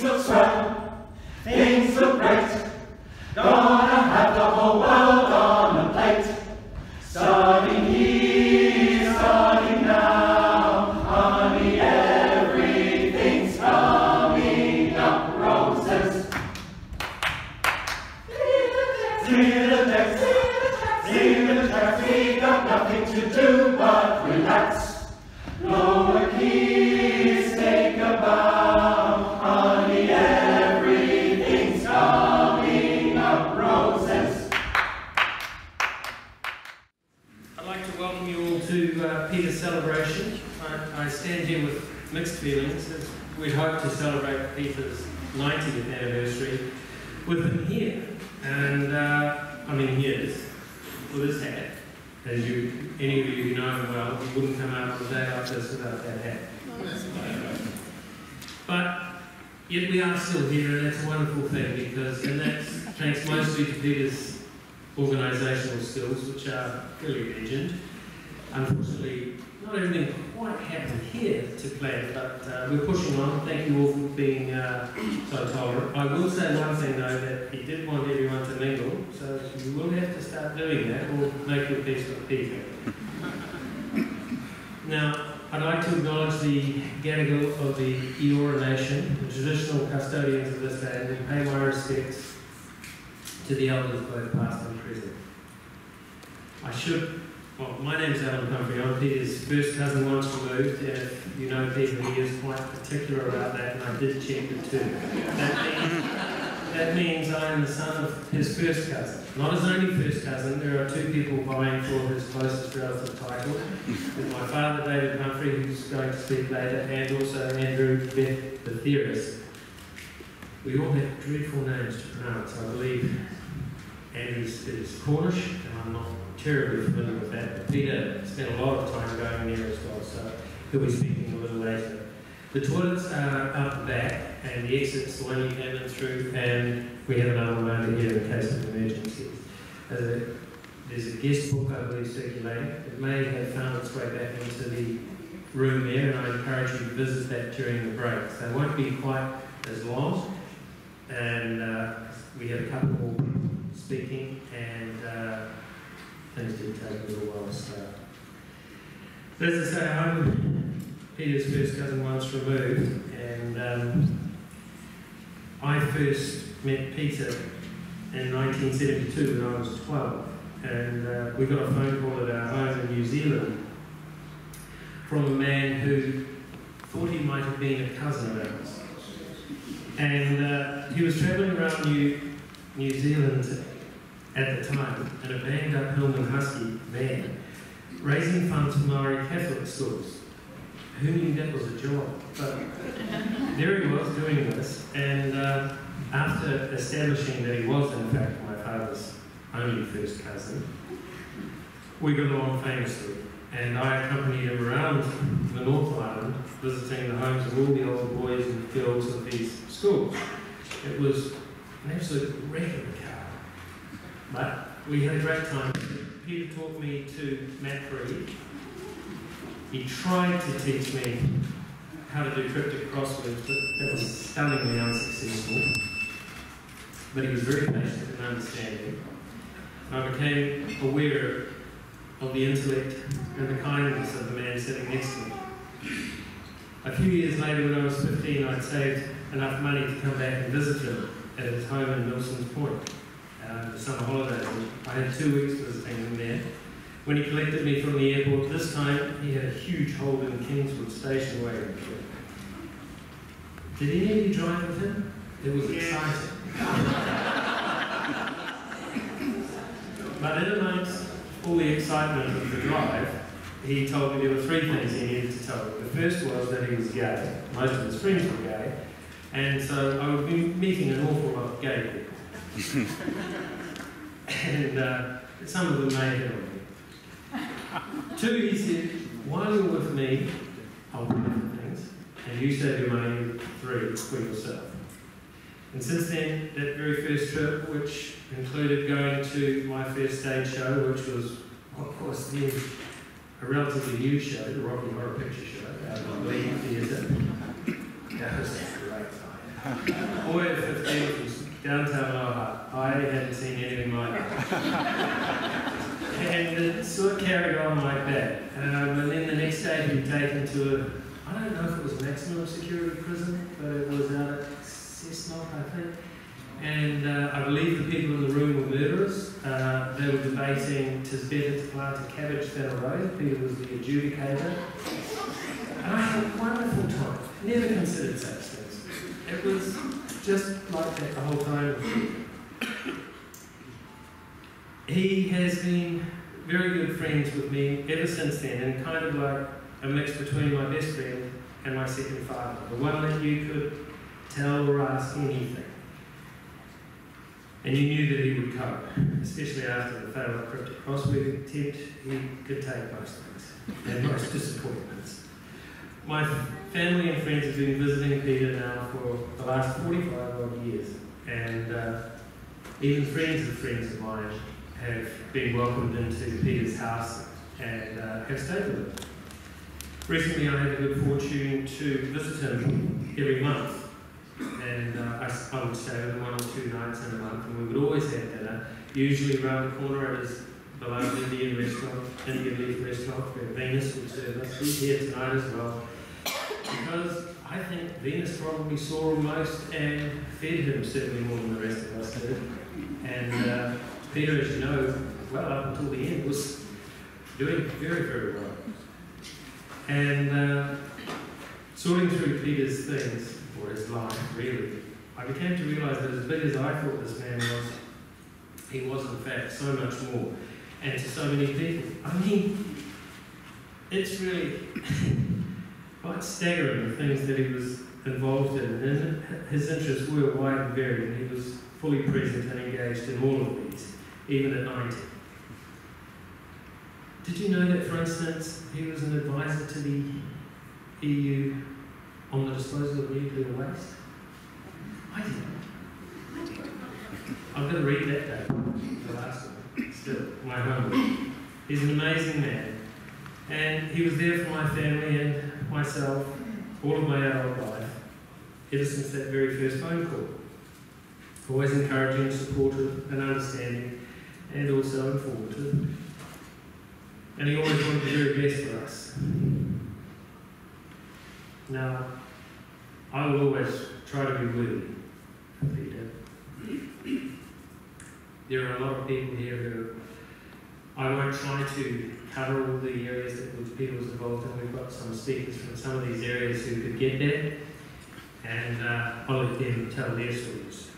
things look swell, things look great. Hope to celebrate Peter's 90th anniversary with him here. And uh, I mean, he is, with his hat. As you, any of you who know him well, he wouldn't come out on a day like this without that hat. But yet we are still here, and that's a wonderful thing because, and that's thanks mostly to Peter's organisational skills, which are fairly legend. Unfortunately, not everything quite happened here to plan, but uh, we're pushing on. Thank you all for being uh, so tolerant. I will say one thing though, that he did want everyone to mingle, so you will have to start doing that or make your peace with Peter. Now, I'd like to acknowledge the Gadigal of the Eora Nation, the traditional custodians of this land, and pay my respects to the elders both past and present. I should, well, my is Alan Pumphrey. I'm Peter's first cousin once removed, if you know Peter, he is quite particular about that, and I did check the two. That means, that means I am the son of his first cousin. Not his only first cousin, there are two people vying for his closest relative title. There's my father, David Pumphrey, who's going to speak later, and also Andrew Beth, the theorist. We all have dreadful names to pronounce, I believe. Andrew's is Cornish, and I'm not terribly familiar with that. But Peter spent a lot of time going there as well, so he'll be speaking a little later. The toilets are up the back, and the exit's the one you came in through, and we have another one over here in case of emergencies. There's a, there's a guest book, I believe, circulating. It may have found its way back into the room there, and I encourage you to visit that during the breaks. They won't be quite as long, and uh, we have a couple more people speaking, and uh, things did take a little while to start. So as I say, I'm Peter's first cousin once removed, and um, I first met Peter in 1972 when I was 12, and uh, we got a phone call at our home in New Zealand from a man who thought he might have been a cousin of ours. And uh, he was travelling around New, New Zealand at the time in a banged up Hillman Husky van, raising funds for Maori Catholic schools. Who knew that was a job? But there he was doing this, and uh, after establishing that he was in fact my father's only first cousin, we got along famously. And I accompanied him around the North Island, visiting the homes of all the old boys and girls of these schools. It was an absolute car. But we had a great time. Peter taught me to map read. He tried to teach me how to do cryptic crosswords, but that was stunningly unsuccessful. But he was very patient and understanding. And I became aware of the intellect and the kindness of the man sitting next to me. A few years later, when I was 15, I'd saved enough money to come back and visit him at his home in Milson's Point uh, for summer holidays. I had two weeks visiting him there. When he collected me from the airport, this time he had a huge Holden Kingswood station wagon. Did any of you drive with him? It was exciting. but in amongst all the excitement of the drive, he told me there were three things he needed to tell me. The first was that he was gay. Most of his friends were gay. And so I would be meeting an awful lot of gay people. And uh, some of them may hit on me. Two, he said, you're with me, I'll do different things. And you save your money. Three, for yourself. And since then, that very first trip, which included going to my first stage show, which was, of course, then a relatively new show, the Rocky Horror Picture Show, out of the Theatre. That was a great time. Boy at 15 from downtown Hutt. I hadn't seen anything like it. and it sort of carried on like that. Um, and then the next day he'd taken to a, I don't know if it was maximum security prison, but it was out at Cessnock, I think. And uh, I believe the people in the room were murderers. Uh, they were debating tis better to plant a cabbage than a rose. Peter was the adjudicator. And I had a wonderful time. Never considered such. It was just like that the whole time. He has been very good friends with me ever since then, and kind of like a mix between my best friend and my second father. The one that you could tell or ask anything. And you knew that he would cope, especially after the failed cryptic crossword attempt, he could take most things and most disappointments. My family and friends have been visiting Peter now for the last 45 odd years, and uh, even friends of friends of mine have been welcomed into Peter's house and uh, have stayed with him. Recently, I had the good fortune to visit him every month and uh, I, I, would stay with him one or two nights in a month, and we would always have dinner, usually around the corner at his beloved Indian restaurant, Indian Leaf restaurant, where Venus would serve us. He's here tonight as well, because I think Venus probably saw him most and fed him certainly more than the rest of us did. And uh, Peter, as you know, well up until the end, was doing very, very well. And uh, sorting through Peter's things, for his life, really. I began to realise that as big as I thought this man was, he was in fact so much more, and to so many people. I mean, it's really quite staggering the things that he was involved in, and his interests were wide and varied, and he was fully present and engaged in all of these, even at 90. Did you know that, for instance, he was an advisor to the EU on the disposal of nuclear waste? I didn't. I'm going to read that the last one, still, my homework. He's an amazing man. And he was there for my family and myself all of my adult life, ever since that very first phone call. Always encouraging, supportive, and understanding, and also informative. And he always wanted the very best for us. Now, I will always try to be worthy of Peter. There are a lot of people here who I won't try to cover all the areas that which Peter was involved in. We've got some speakers from some of these areas who could get there, and uh, I'll let them tell their stories.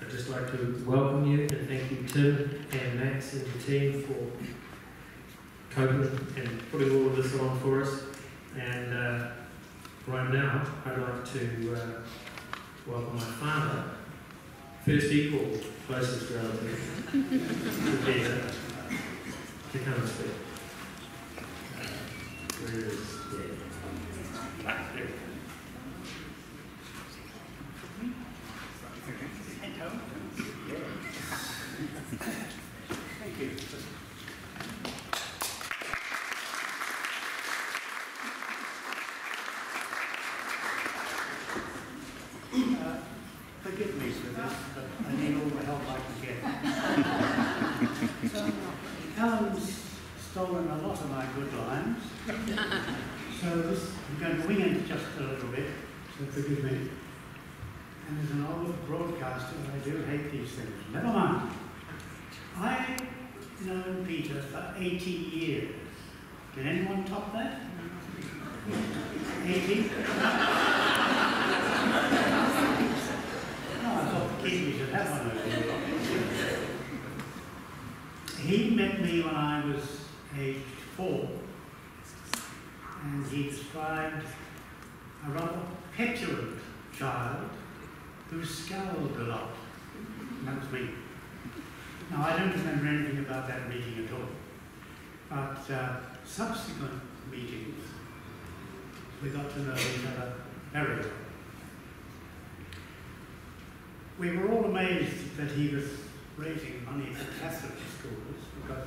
I'd just like to welcome you and thank you, Tim and Max and the team for coping and putting all of this on for us. And uh, Right now, I'd like to uh, welcome my father, first equal, closest relative, to Peter, to speak. Where is, yeah. There. Thank you. Uh, Forgive me for this, but I need all the help I can get. Callum's stolen a lot of my good lines, so this, I'm going to wing it just a little bit, so forgive me. And as an old broadcaster, I do hate these things. Never mind. I've known Peter for 80 years. Can anyone top that? 80? Oh, I thought the kidneys had had one of those. He met me when I was aged four, and he described a rather petulant child who scowled a lot. And that was me. Now, I don't remember anything about that meeting at all, but uh, subsequent meetings, we got to know each other very well. We were all amazed that he was raising money for Catholic schools because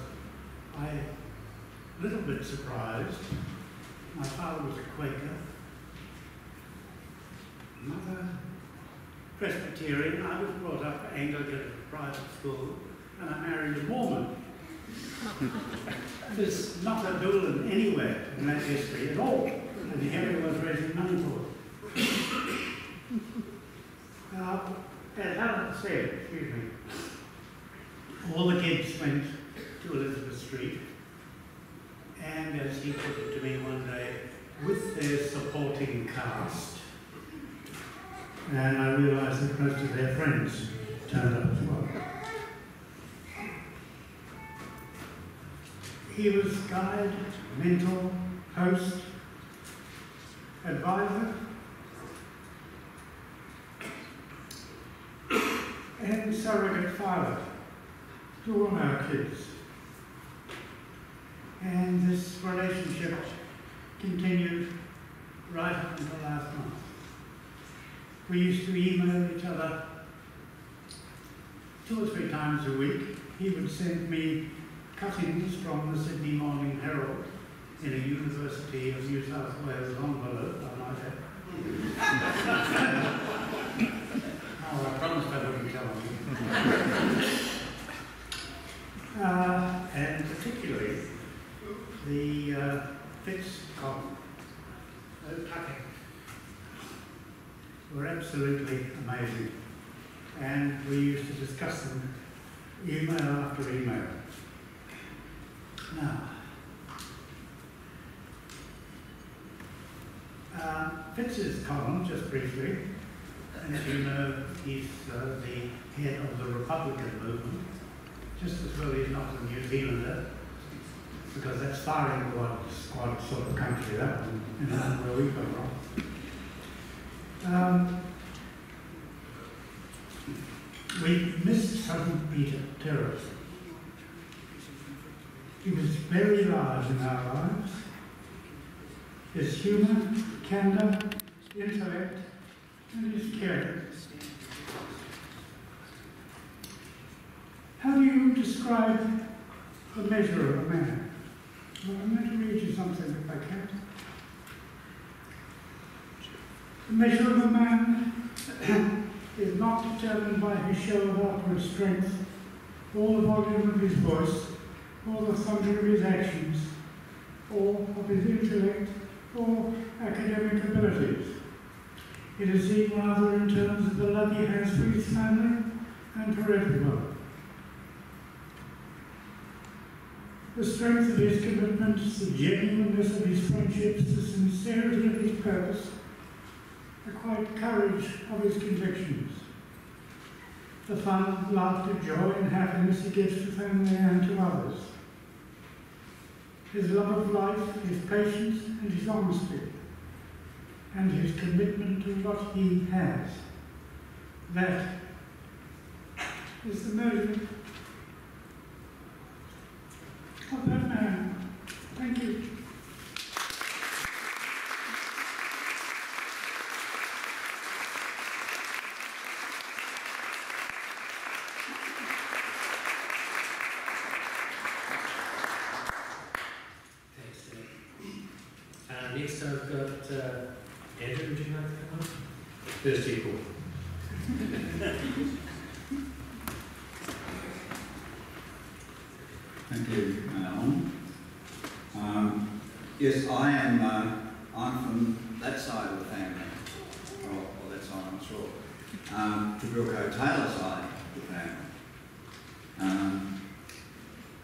I, a little bit surprised, my father was a Quaker, mother Presbyterian. I was brought up Anglican at a private school, and I married a Mormon. There's not a Doolin anywhere in that history at all, and Henry was raising money for it. Uh, as Alan said, excuse me, all the kids went to Elizabeth Street, and as he put it to me one day, with their supporting cast, and I realised that most of their friends turned up as well. He was guide, mentor, host, advisor, and surrogate father to all our kids. And this relationship continued right up until last month. We used to email each other two or three times a week. He would send me cuttings from the Sydney Morning Herald in a University of New South Wales envelope, I might add. oh, I promised I wouldn't tell him. uh, and particularly the uh, Fitz column, those cuttings were absolutely amazing. And we used to discuss them email after email. Now, uh, Fitz's column, just briefly, as you know, he's uh, the head of the Republican movement, just as well he's not a New Zealander, because that's firing squad, squad sort of country, that one, where we come from. Um, we Peter terrorism. He was very large in our lives. His humour, candour, intellect, and his character. How do you describe the measure of a man? Well, I'm going to read you something if I can. The measure of a man is not determined by his show of outward strength, or the volume of his voice, or the thunder of his actions, or of his intellect, or academic abilities. It is seen rather in terms of the love he has for his family and for everyone. The strength of his commitments, the genuineness of his friendships, the sincerity of his purpose, the quiet courage of his convictions, the fun, laughter, joy, and happiness he gives to family and to others, his love of life, his patience, and his honesty, and his commitment to what he has. That is the measure of that man. Thank you. Thanks, Dave. Uh, next I've got, uh, Andrew, would you like. Thank you, Alan. Um, yes, I am. Uh, I'm from that side of the family. Or, or that side, I'm sure. Um, Trebilco Taylor side of the family. Um,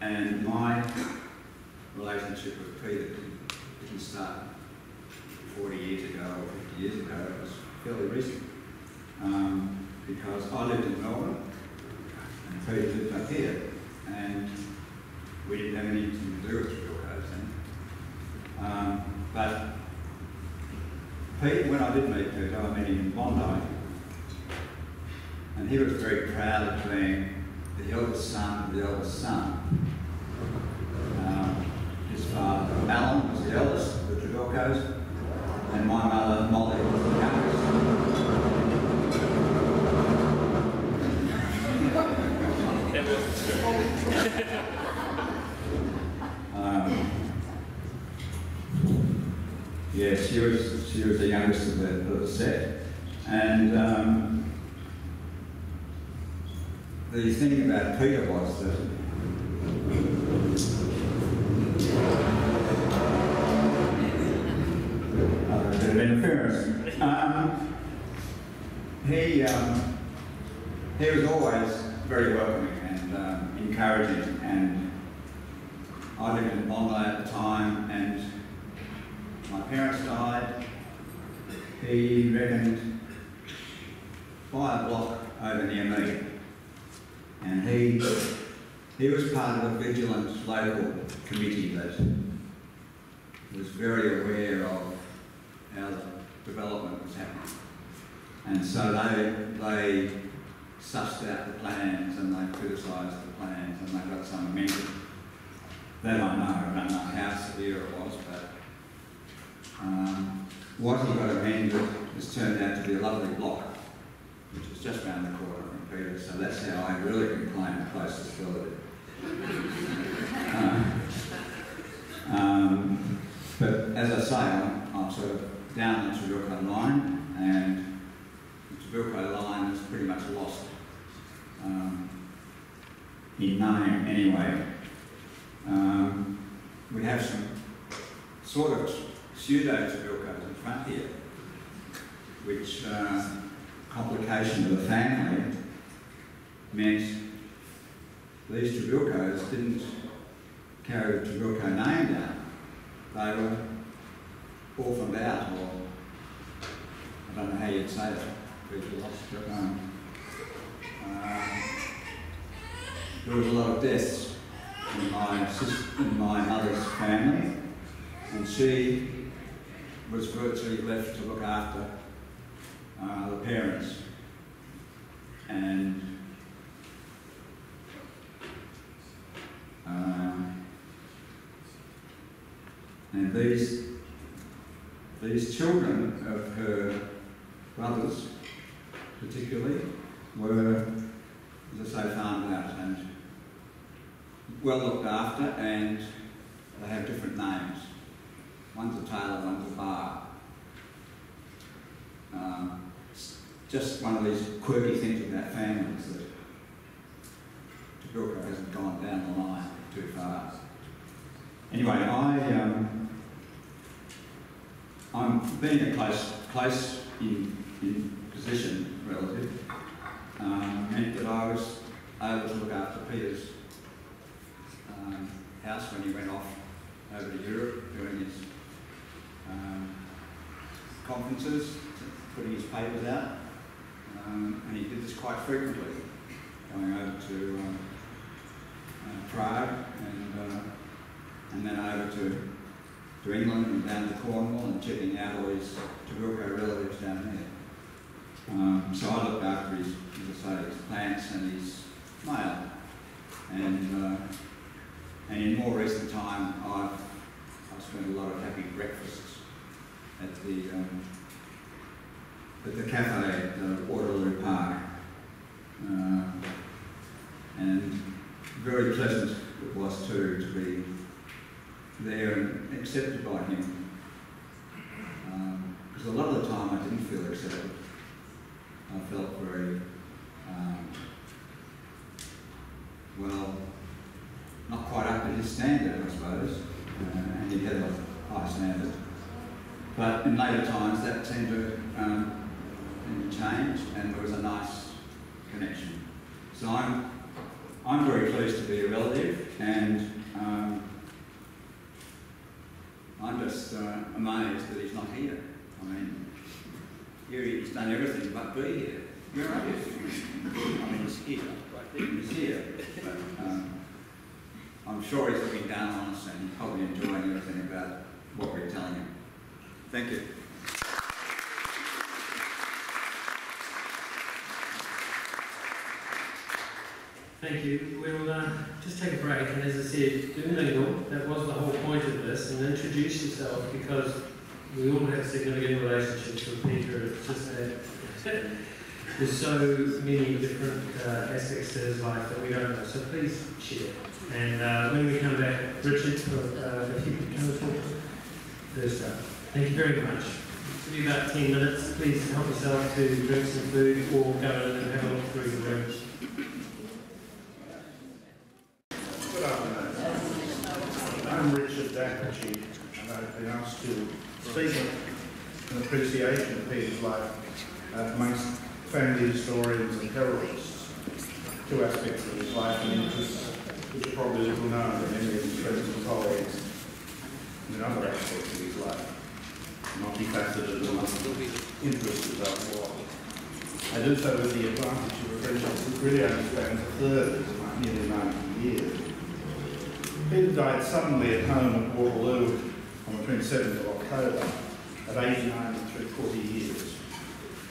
and my relationship with Peter didn't, didn't start 40 years ago or 50 years ago. It was fairly recent. Um, because I lived in Melbourne and Peter lived up here. And we didn't have anything to do with Trebilco's then. Um, but Pete, when I did meet Peter, I met him in Bondi. And he was very proud of being the eldest son of the eldest son. Um, his father, Alan, was the eldest of the Trebilcos, and my mother, Molly, was the youngest. Um, yeah, she was she was the youngest of the, of the set, and um, the thing about Peter was that uh, a bit of interference. Um, he, um, he was always very welcoming and um, encouraging, and I lived in Bondi at the time, and my parents died. He reckoned by a block over near me, and he he was part of a vigilant local committee that was very aware of how the development was happening. And so they, they sussed out the plans and they criticised the plans and they got some amended. They don't know, I don't know how severe it was, but um, what he got amended has turned out to be a lovely block, which is just round the corner from Peter. So that's how I really can claim the closest relative. Uh, um, but as I say, I'm, I'm sort of down the Trebilco line, and the Trebilco line is pretty much lost um, in name anyway. Um, we have some sort of pseudo Trebilcos in front here, which uh, complication of the family meant these Trebilcos didn't carry the Trebilco name down. They were orphaned out, or I don't know how you'd say that. um, uh, there was a lot of deaths in my sis- in my mother's family, and she was virtually left to look after uh, the parents. And and these these children of her brothers, particularly, were, as I say, farmed out and well looked after, and they have different names. One's a Taylor, one's a Bar. Um, just one of these quirky things about families that Trebilco hasn't gone down the line too far. Anyway, I um, I'm being a close close in, in position relative um, meant that I was able to look after Peter's um, house when he went off over to Europe doing his um, conferences, putting his papers out, um, and he did this quite frequently, going over to um, uh, Prague and uh, and then over to to England and down to Cornwall and checking out all his Trebilco relatives down there. Um, so I looked after his, as I say, his plants and his mail. And, uh, and in more recent time, I've, I've spent a lot of happy breakfasts at the, um, at the cafe at uh, Waterloo Park. Uh, and very pleasant it was too to be there and accepted by him. Because a lot of the time I didn't feel accepted. I felt very, um, well, not quite up to his standard, I suppose, uh, and he had a high standard. But in later times that seemed to, um, change and there was a nice connection. So I'm, I'm very pleased to be a relative and um, I'm just uh, amazed that he's not here. I mean, here he's done everything but be here. Where are you? I mean, he's here. He's here. But, um, I'm sure he's looking down on us and probably enjoying everything about what we're telling him. Thank you. Thank you. We'll uh, just take a break, and as I said, do mingle. That was the whole point of this, and introduce yourself because we all have significant relationships with Peter. It's just that there's so many different uh, aspects to his life that we don't know. So please share. And uh, when we come back, Richard, uh, if you could come and talk first up. Thank you very much. It'll be about 10 minutes. Please help yourself to drink some food or go in and have a look through the rooms. Been asked to speak an appreciation of Peter's life uh, amongst family historians and heraldists. Two aspects of his life and interests which are probably little known to many of his friends and colleagues, and another aspect of his life, multifaceted and interested as well. I do so with the advantage of a friendship that really only spans a third of nearly 90 years. Peter died suddenly at home at Waterloo on the 27th of October at 89 and three quarter years.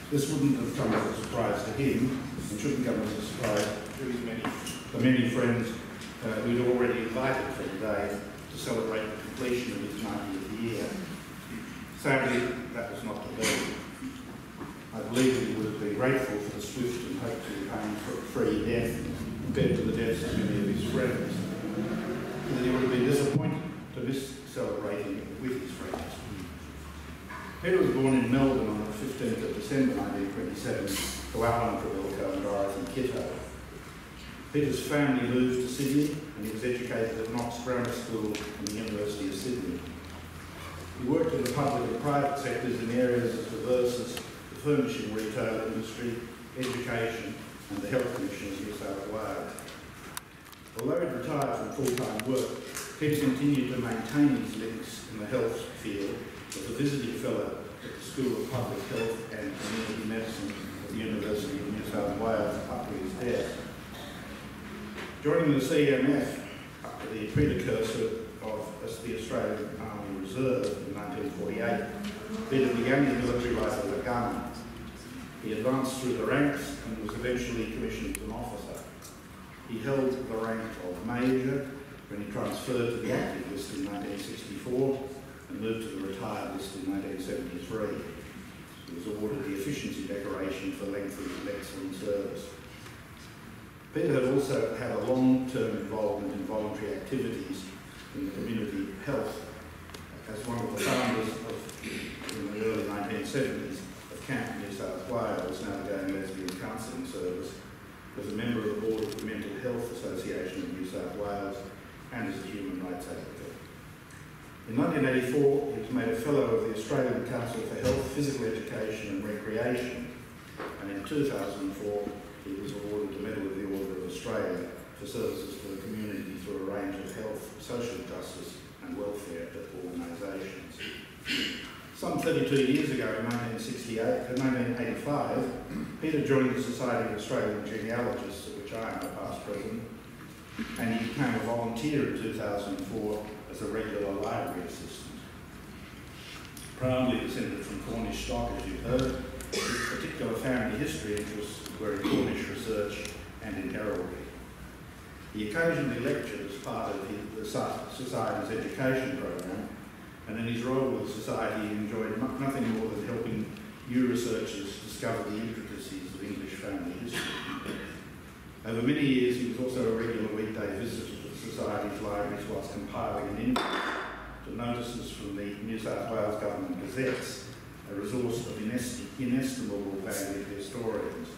This wouldn't have come as a surprise to him and shouldn't come as a surprise to his many, the many friends uh, we'd already invited for today to celebrate the completion of his 90th year. Sadly, that was not to be. I believe he would have been grateful for the swift and hopefully pain-free death compared to the deaths of many of his friends. And that he would have been disappointed to miss celebrating with his friends. Peter was born in Melbourne on the 15th of December 1927 to Alan Trebilco and Dorothy Kitto. Peter's family moved to Sydney and he was educated at Knox Grammar School and the University of Sydney. He worked in the public and private sectors in areas as diverse as the furnishing retail industry, education and the Health Commission of New South Wales. Although he retired from full-time work, Peter continued to maintain his links in the health field as a visiting fellow at the School of Public Health and Community Medicine at the University of New South Wales to his death. Joining the CMF, the precursor of the Australian Army Reserve in 1948, Peter began his military life as a gunner. He advanced through the ranks and was eventually commissioned. He held the rank of Major when he transferred to the active list in 1964 and moved to the retired list in 1973. He was awarded the Efficiency Decoration for length of excellent service. Peter had also had a long-term involvement in voluntary activities in the community health as one of the founders of, in the early 1970s, of Camp New South Wales, now the Gay Lesbian Counselling Service, was a member of the board of the Mental Health Association of New South Wales and as a human rights advocate. In 1984, he was made a Fellow of the Australian Council for Health, Physical Education and Recreation, and in 2004, he was awarded the Medal of the Order of Australia for services to the community through a range of health, social justice and welfare organisations. Some 32 years ago, in 1968, uh, 1985, Peter joined the Society of Australian Genealogists, of which I am a past president, and he became a volunteer in 2004 as a regular library assistant. Proudly descended from Cornish stock, as you've heard, his particular family history interests were in Cornish research and in heraldry. He occasionally lectured as part of the Society's education program, and in his role with the Society he enjoyed nothing more than helping new researchers discover the intricacies of English family history. Over many years he was also a regular weekday visitor to the Society's libraries whilst compiling an index to notices from the New South Wales Government Gazettes, a resource of inestimable value to historians.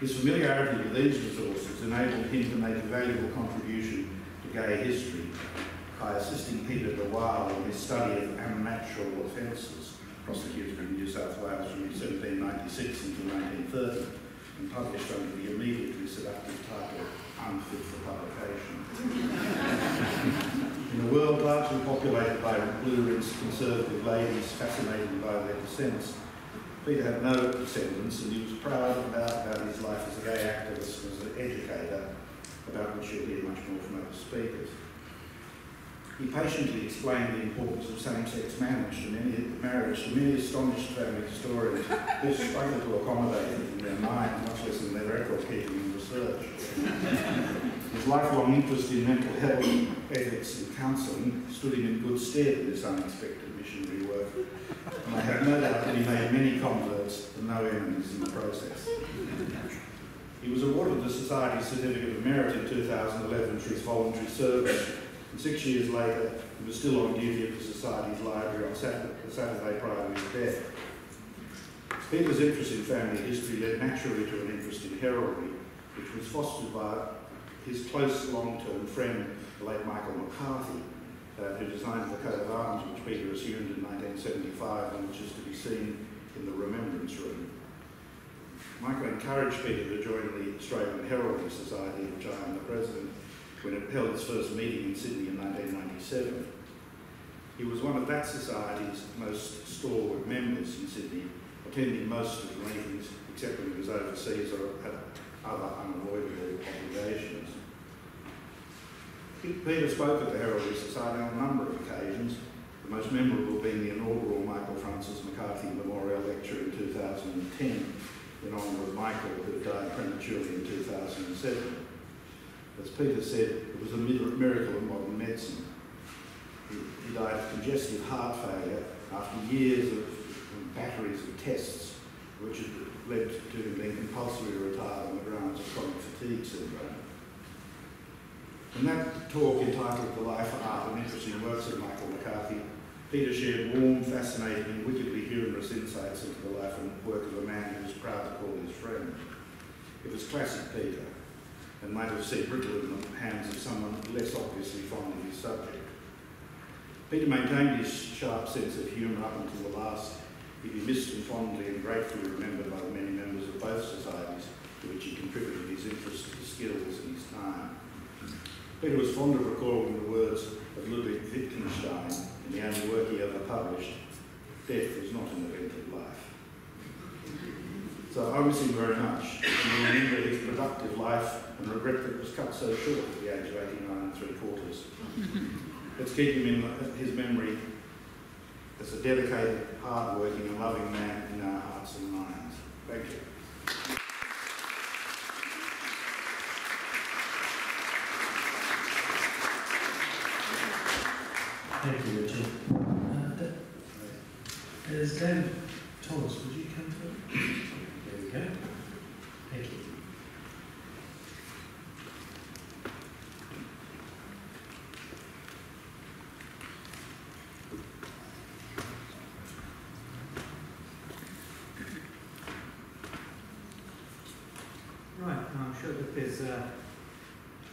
His familiarity with these resources enabled him to make a valuable contribution to gay history by assisting Peter de Waal in his study of unnatural offences prosecuted in New South Wales from 1796 until 1930 and published under the immediately seductive title Unfit for Publication. in a world largely populated by blue-rinsed conservative ladies fascinated by their descents, Peter had no descendants and he was proud about, about his life as a gay activist and as an educator, about which you'll hear much more from other speakers. He patiently explained the importance of same-sex marriage to many, marriage to many astonished family historians who struggled to accommodate it in their mind, much less in their record-keeping and research. His lifelong interest in mental health, ethics and counselling stood him in good stead in this unexpected missionary work, and I have no doubt that he made many converts and no enemies in the process. He was awarded the Society's Certificate of Merit in 2011 for his voluntary service, and six years later he was still on duty at the Society's library on Saturday, the Saturday prior to his death. Peter's interest in family history led naturally to an interest in heraldry, which was fostered by his close long-term friend, the late Michael McCarthy, uh, who designed the coat of arms which Peter assumed in 1975 and which is to be seen in the Remembrance Room. Michael encouraged Peter to join the Australian Heraldry Society, which I am the president, when it held its first meeting in Sydney in 1997. He was one of that society's most stalwart members in Sydney, attending most of the meetings except when he was overseas or had other unavoidable obligations. Peter spoke at the Heraldry Society on a number of occasions, the most memorable being the inaugural Michael Francis McCarthy Memorial Lecture in 2010 in honour of Michael, who died prematurely in 2007. As Peter said, it was a miracle of modern medicine. He, died of congestive heart failure after years of batteries of tests which had led to him being compulsorily retired on the grounds of chronic fatigue syndrome. In that talk entitled The Life, Art and Interesting Works of Michael McCarthy, Peter shared warm, fascinating and wickedly humorous insights into the life and work of a man he was proud to call his friend. It was classic Peter, and might have set brittle in the hands of someone less obviously fond of his subject. Peter maintained his sharp sense of humour up until the last. He'd be missed and fondly and gratefully remembered by the many members of both societies to which he contributed his interest, his skills and his time. Peter was fond of recalling the words of Ludwig Wittgenstein in the only work he ever published, death is not an event of life. So I miss him very much and remember his productive life and regret that it was cut so short at the age of 89 and three quarters. Let's keep him in his memory as a dedicated, hard-working and loving man in our hearts and minds. Thank you. Thank you, Richard. Uh, Da- Is David Thomas, would you come to There we go. Thank you. Right, now I'm sure that there's uh,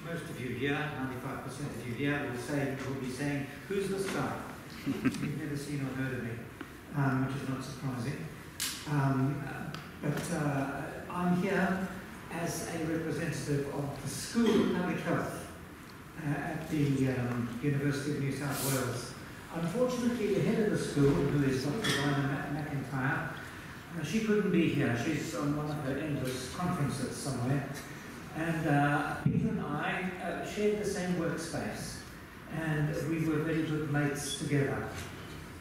most of you here, 95% of you here, will say will be saying, "Who's this guy?" You've never seen or heard of me, um, which is not surprising. Um, but uh, I'm here as a representative of the School of Public Health uh, at the um, University of New South Wales. Unfortunately, the head of the school, who is Dr. Raina MacIntyre, uh, she couldn't be here. She's on one of her endless conferences somewhere. And uh, Peter and I uh, shared the same workspace. And we were very good mates together.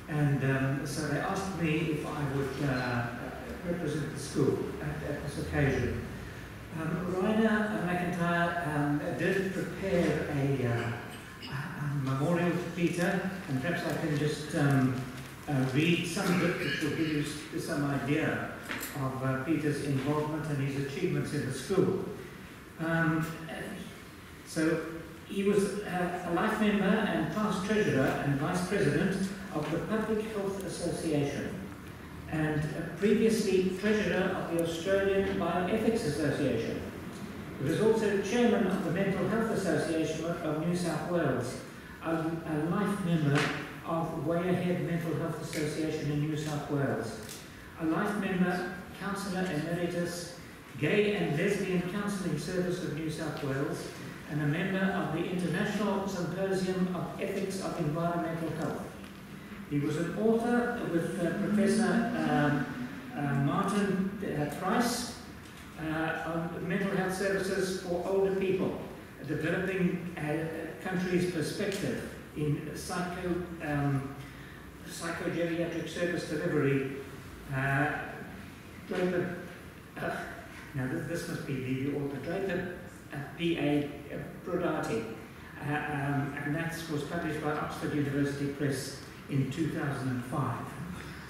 And um, so they asked me if I would uh, represent the school at, at this occasion. Um, Raina MacIntyre um, did prepare a, uh, a memorial to Peter, and perhaps I can just um, uh, read some of it, which will give you some idea of uh, Peter's involvement and his achievements in the school. Um, so he was a life member and past treasurer and vice president of the Public Health Association and previously treasurer of the Australian Bioethics Association. He was also chairman of the Mental Health Association of New South Wales, a, life member of WayAhead Mental Health Association in New South Wales, a life member, counsellor emeritus, Gay and Lesbian Counselling Service of New South Wales, and a member of the International Symposium of Ethics of Environmental Health. He was an author with uh, Professor um, uh, Martin uh, Prince uh, on mental health services for older people, developing a country's perspective in psycho, um, psychogeriatric service delivery. Draper, uh, now this, must be the, Draper uh, P.A. Brodaty, uh, um, and that was published by Oxford University Press in 2005.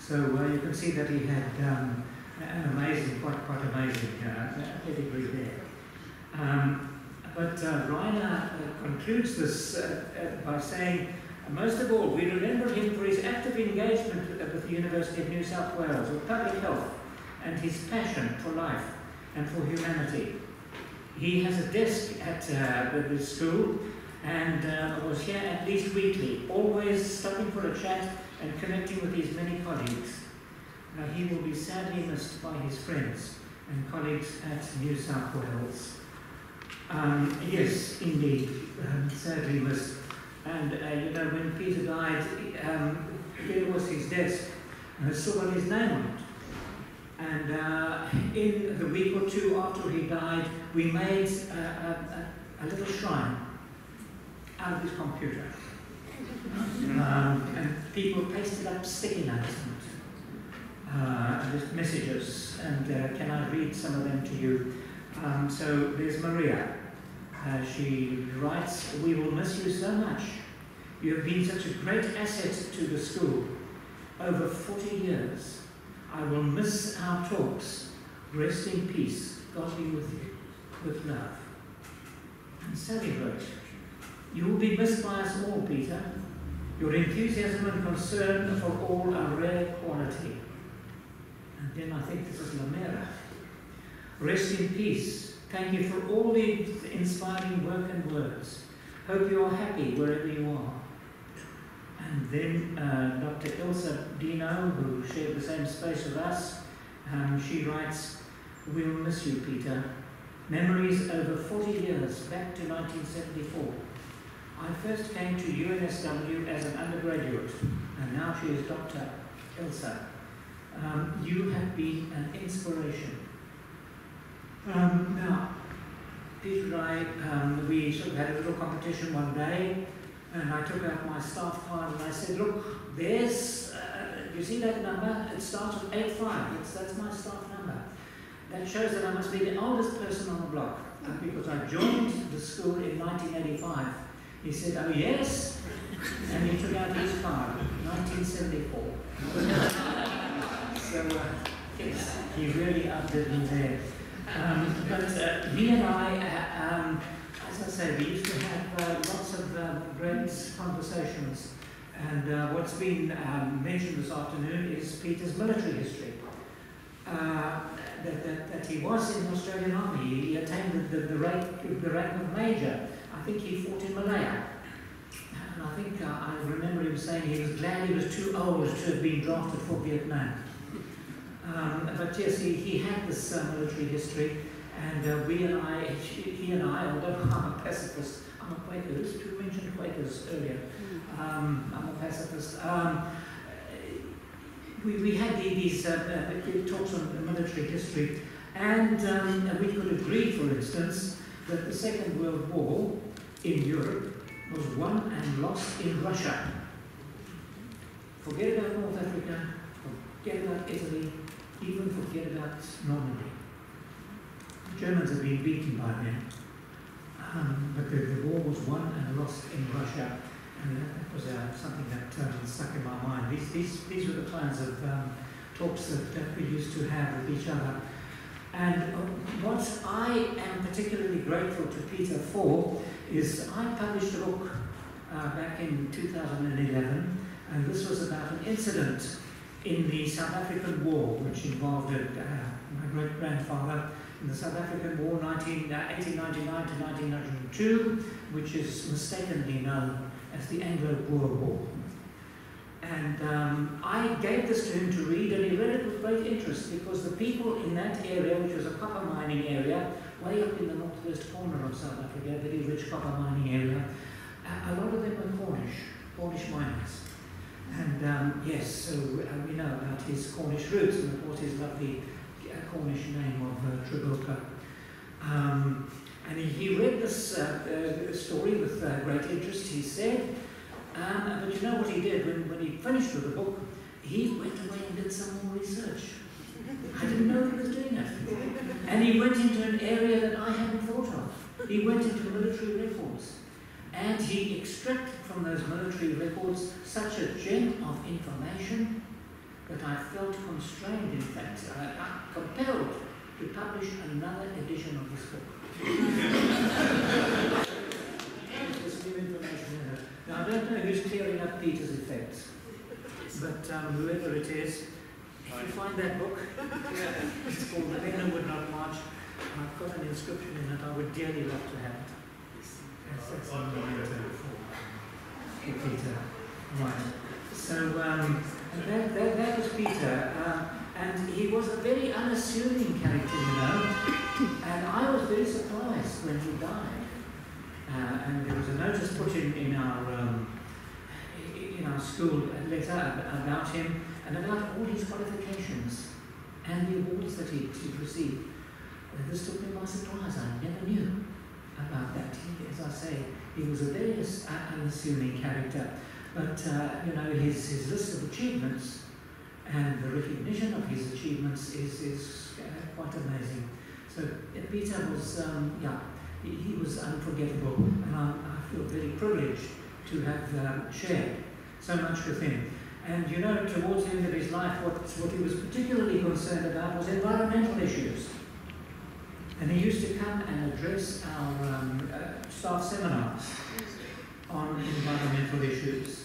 So uh, you can see that he had um, an amazing, quite quite amazing uh, pedigree there. Um, but uh, Raina uh, concludes this uh, uh, by saying, most of all, we remember him for his active engagement with, with the University of New South Wales with public health and his passion for life and for humanity. He has a desk at uh, the school and uh, was here at least weekly, always stopping for a chat and connecting with his many colleagues. Now, he will be sadly missed by his friends and colleagues at New South Wales. Um, yes, indeed, um, sadly missed. And uh, you know, when Peter died, um, was his desk, and I got his name on it. And uh, in the week or two after he died, we made a, a, a, a little shrine out of his computer. Um, and people pasted up sticky notes on it, uh, with messages. And uh, can I read some of them to you? Um, so there's Maria. Uh, she writes, We will miss you so much. You have been such a great asset to the school. Over 40 years. I will miss our talks. Rest in peace. God be with you. With love. And Sally wrote, You will be missed by us all, Peter. Your enthusiasm and concern for all are rare quality. And then I think this is Lamera. Rest in peace. Thank you for all the inspiring work and words. Hope you are happy wherever you are. And then uh, Dr. Ilsa Dino, who shared the same space with us, um, she writes, We'll miss you, Peter. Memories over 40 years, back to 1974. I first came to UNSW as an undergraduate, and now she is Dr. Ilsa. Um, you have been an inspiration. Um, now, Peter and I, um, we sort of had a little competition one day, and I took out my staff card and I said, look, there's, uh, you see that number? It starts with 85. It's, that's my staff number. That shows that I must be the oldest person on the block uh, because I joined the school in 1985. He said, oh yes? And he took out his card, 1974. so, uh, yes, he really outdid me there. Um, but uh, he and I, uh, um, as I say, we used to have uh, lots of uh, great conversations. And uh, what's been um, mentioned this afternoon is Peter's military history. Uh, that, that, that he was in the Australian Army. He attained the, the, rank, the rank of major. I think he fought in Malaya. And I think uh, I remember him saying he was glad he was too old to have been drafted for Vietnam. Um, but yes, he, he had this uh, military history, and uh, we and I, he, he and I, although I'm a pacifist, I'm a Quaker. Who mentioned Quakers earlier? Um, I'm a pacifist. Um, we, we had these uh, uh, talks on military history, and um, we could agree, for instance, that the Second World War in Europe was won and lost in Russia. Forget about North Africa, forget about Italy, even forget about Normandy. Germans have been beaten by them, um, but the, the war was won and lost in Russia and that was uh, something that um, stuck in my mind. These, these, these were the kinds of um, talks that, that we used to have with each other. And uh, what I am particularly grateful to Peter for is I published a book uh, back in 2011, and this was about an incident in the South African War, which involved uh, my great grandfather in the South African War, 19, 1899 uh, to 1902, which is mistakenly known as the Anglo-Boer War. And um, I gave this to him to read, and he read it with great interest because the people in that area, which was a copper mining area, way up in the northwest corner of South Africa, a very rich copper mining area, a lot of them were Cornish, Cornish miners. And um, yes, so uh, we know about his Cornish roots, and of course his lovely uh, Cornish name of uh. Um, and he, he read this uh, uh, story with uh, great interest, he said. Um, but you know what he did when, when he finished with the book? He went away and did some more research. I didn't know he was doing it. And he went into an area that I hadn't thought of. He went into military records. And he extracted from those military records such a gem of information that I felt constrained, in fact, uh, compelled to publish another edition of this book. There's new information in it. Now, I don't know who's clearing up Peter's effects, but um, whoever it is, if you find that book, it's called The England Would Not March. I've got an inscription in it. I would dearly love to have it. That's, that's a memento for, for Peter. Right. So um, that, that, that was Peter. Uh, and he was a very unassuming character, you know. And I was very surprised when he died. Uh, and there was a notice put in, in our um, in our school letter about him and about all his qualifications and the awards that he, he'd received. And this took me by surprise. I never knew about that. He, as I say, he was a very unassuming character. But, uh, you know, his, his list of achievements and the recognition of his achievements is, is uh, quite amazing. So Peter was, um, yeah, he, he was unforgettable, and I, I feel very privileged to have um, shared so much with him. And you know, towards the end of his life, what, what he was particularly concerned about was environmental issues. And he used to come and address our um, uh, staff seminars on environmental issues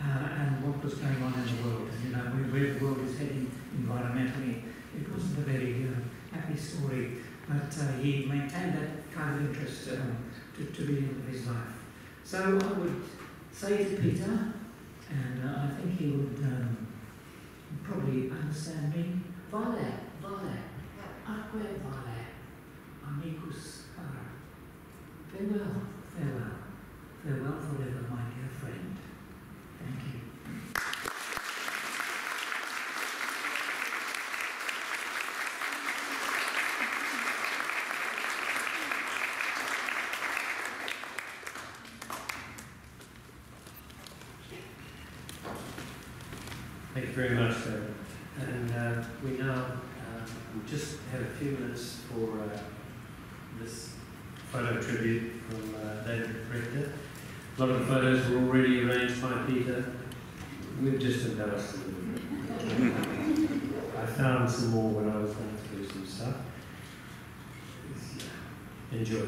uh, and what was going on in the world. And, you know, where, the world is heading environmentally. It wasn't a very uh, happy story, but uh, he maintained that kind of interest um, to, to the end of his life. So I would say to Peter, and uh, I think he would um, probably understand me, Vale, vale, acque vale, amicus cara. Farewell, farewell, farewell forever, my dear friend. Thank you. Thank you very much, David. And uh, we now uh, just have a few minutes for uh, this photo tribute from uh, David Rector. A lot of the photos were already arranged by Peter. We've just embellished bit. I found some more when I was going through some stuff. Enjoy.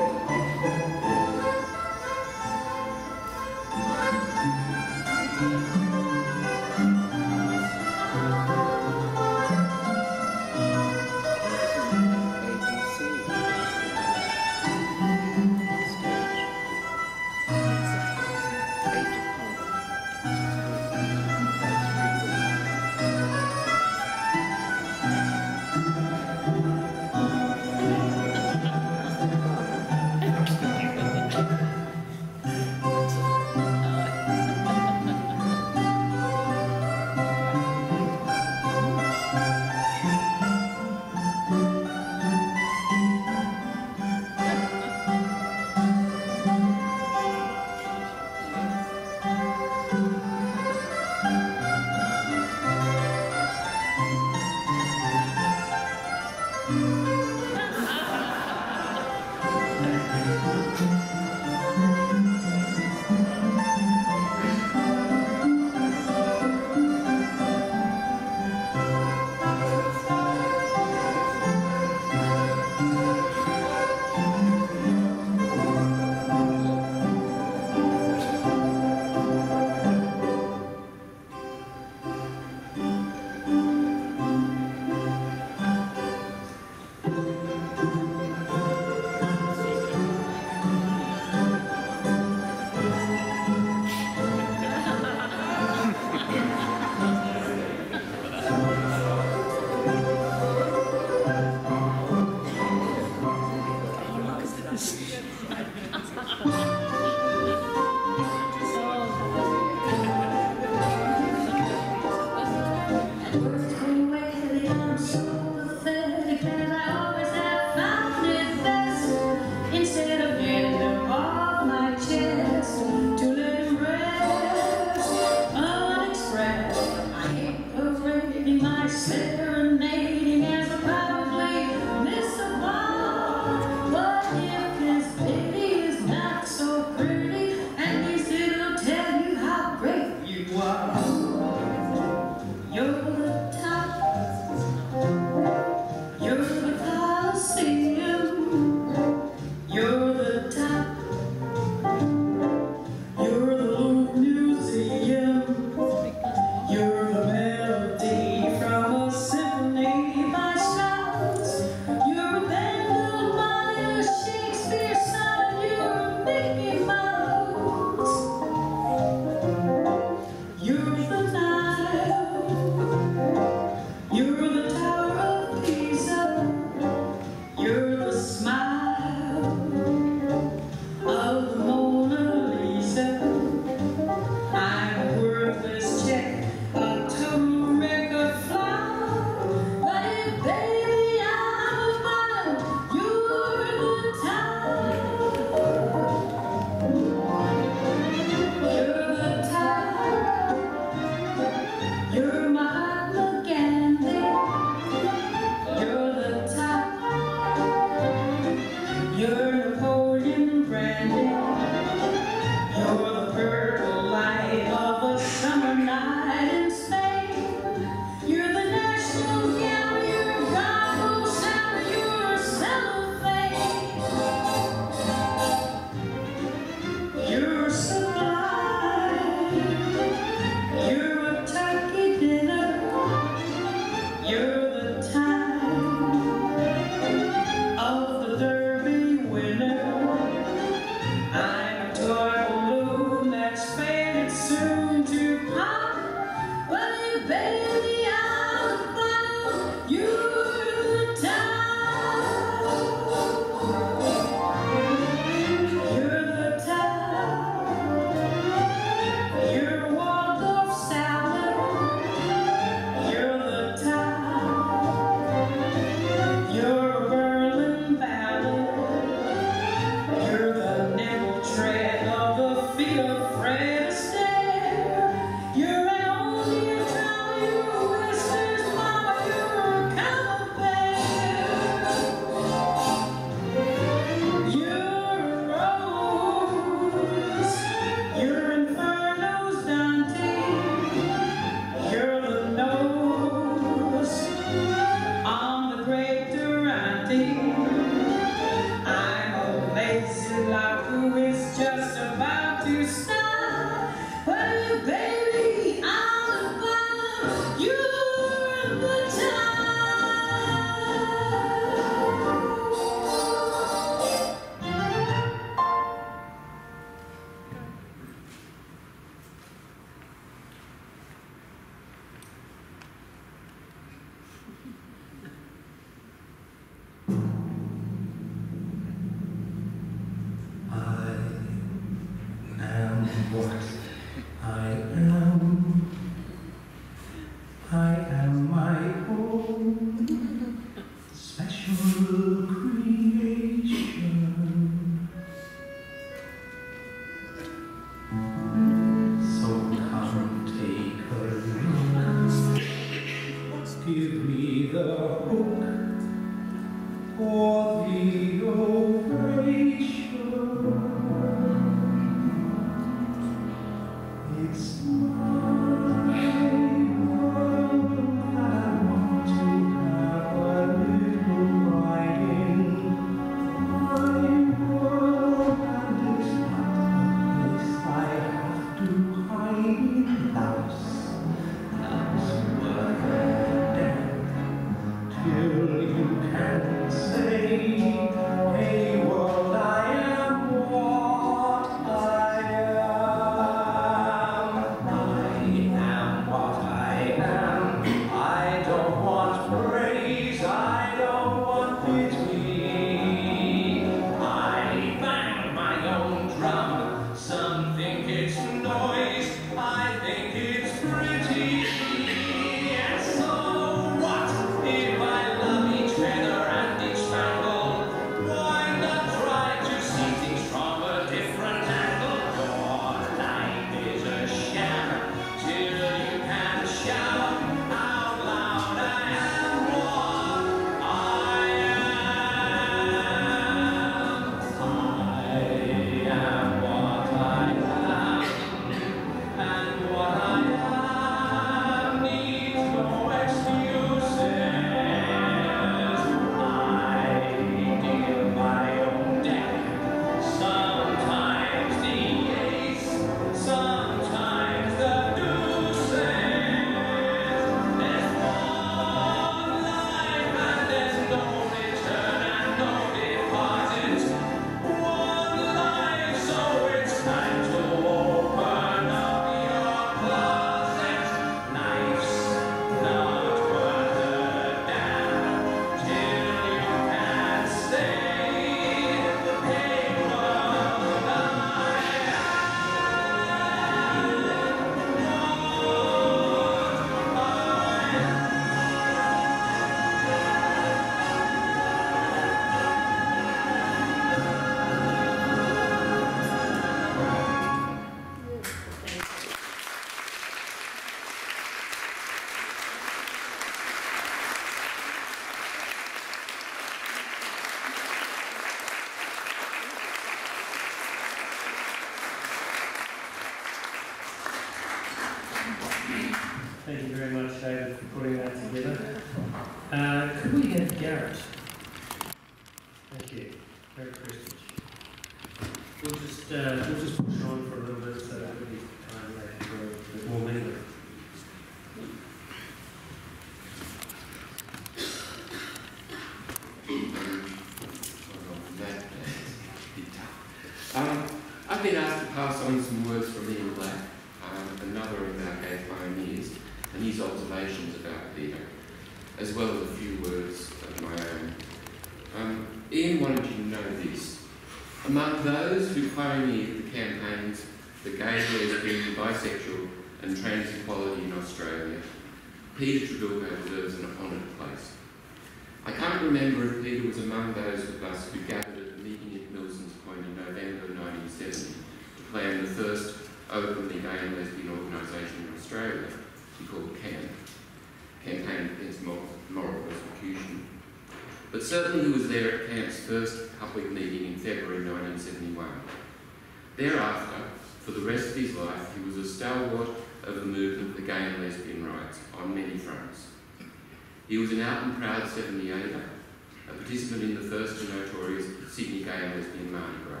the notorious Sydney gay lesbian Mardi Gras.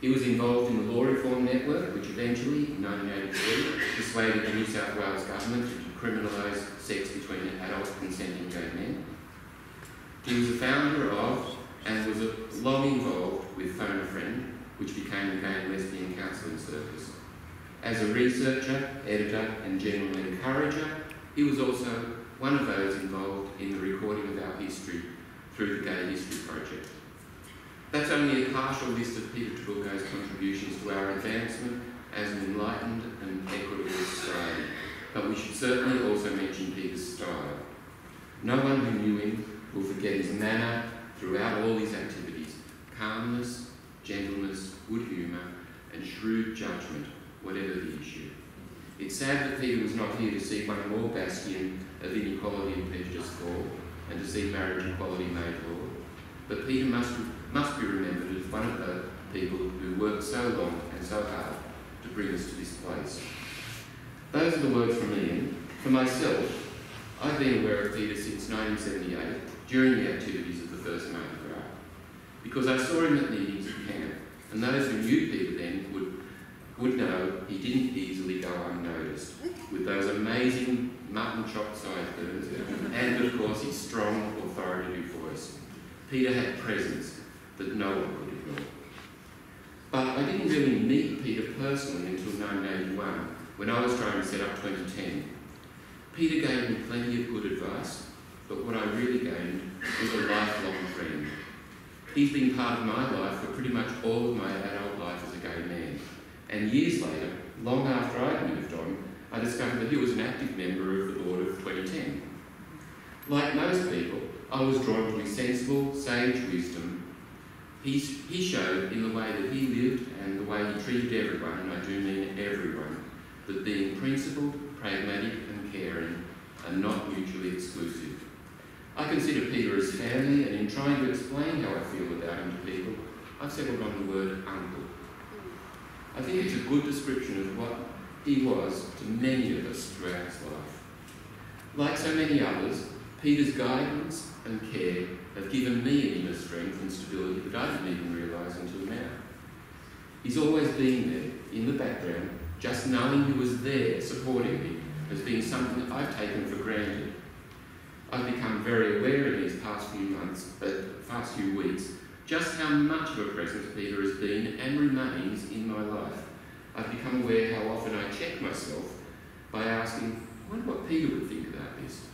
He was involved in the law reform network, which eventually, in 1983, persuaded the New South Wales government to criminalise sex between adult consenting gay men. He was the founder of and was long involved with Phone a Friend, which became the Gay and Lesbian Counselling Service. As a researcher, editor, and general encourager, he was also one of those involved in the recording of our history through the Gay History Project. That's only a partial list of Peter Gay's contributions to our advancement as an enlightened and equitable society, but we should certainly also mention Peter's style. No one who knew him will forget his manner throughout all his activities, calmness, gentleness, good humour, and shrewd judgment, whatever the issue. It's sad that Peter was not here to see one more bastion of inequality and prejudice fall, and to see marriage equality made law. But Peter must, must be remembered as one of the people who worked so long and so hard to bring us to this place. Those are the words from Ian. For myself, I've been aware of Peter since 1978 during the activities of the first Mardi Gras because I saw him at meetings at CAMP and those who knew Peter then would, would know he didn't easily go unnoticed with those amazing mutton chop sideburns and of course his strong authoritative voice. Peter had presence that no one could ignore. But I didn't really meet Peter personally until 1981 when I was trying to set up Twenty10. Peter gave me plenty of good advice, but what I really gained was a lifelong friend. He's been part of my life for pretty much all of my adult life as a gay man. And years later, long after I'd moved on, I discovered that he was an active member of the board of Twenty10. Like most people, I was drawn to his sensible, sage wisdom. He, he showed in the way that he lived and the way he treated everyone, and I do mean everyone, that being principled, pragmatic, and caring are not mutually exclusive. I consider Peter as family, and in trying to explain how I feel about him to people, I've settled on the word uncle. I think it's a good description of what he was to many of us throughout his life. Like so many others, Peter's guidance and care have given me an inner strength and stability that I didn't even realise until now. He's always been there, in the background, just knowing he was there supporting me has been something that I've taken for granted. I've become very aware in these past few months, uh, past few weeks, just how much of a presence Peter has been and remains in my life. I've become aware how often I check myself by asking, I wonder what Peter would think about this.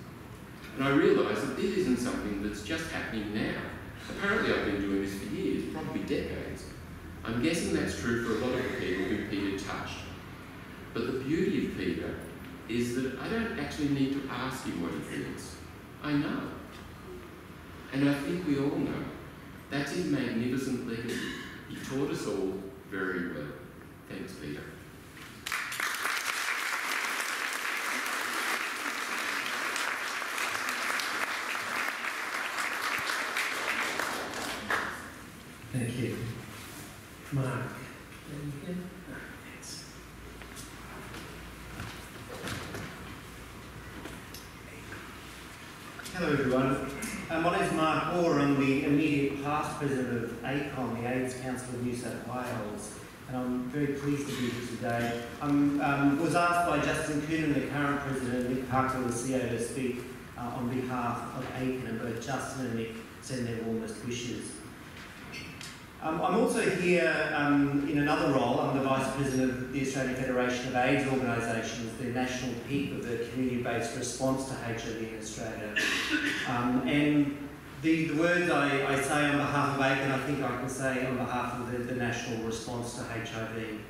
And I realise that this isn't something that's just happening now. Apparently I've been doing this for years, probably decades. I'm guessing that's true for a lot of the people who Peter touched. But the beauty of Peter is that I don't actually need to ask him what he thinks. I know. And I think we all know. That's his magnificent legacy. He taught us all very well. Thanks, Peter. Thank you. Mark. Thanks. Hello everyone. Uh, my name is Mark Orr. I'm the immediate past president of ACON, the AIDS Council of New South Wales, and I'm very pleased to be here today. I um, was asked by Justin Koonin, the current president, Nick Parkhill, the CEO, to speak uh, on behalf of ACON, and both Justin and Nick send their warmest wishes. Um, I'm also here um, in another role. I'm the Vice President of the Australian Federation of AIDS Organisations, the national peak of the community-based response to HIV in Australia. Um, and the, the words I, I say on behalf of ACON, I think I can say on behalf of the, the national response to HIV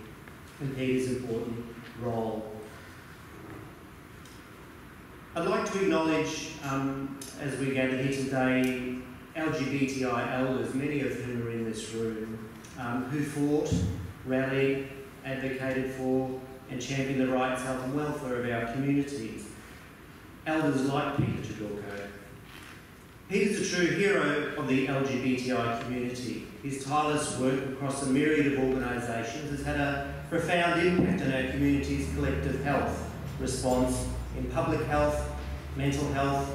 and Peter's important role. I'd like to acknowledge, um, as we gather here today, LGBTI elders, many of whom are in this room, um, who fought, rallied, advocated for, and championed the rights, health, and welfare of our communities. Elders like Peter Trebilco. Peter's a true hero of the LGBTI community. His tireless work across a myriad of organisations has had a profound impact on our community's collective health response in public health, mental health,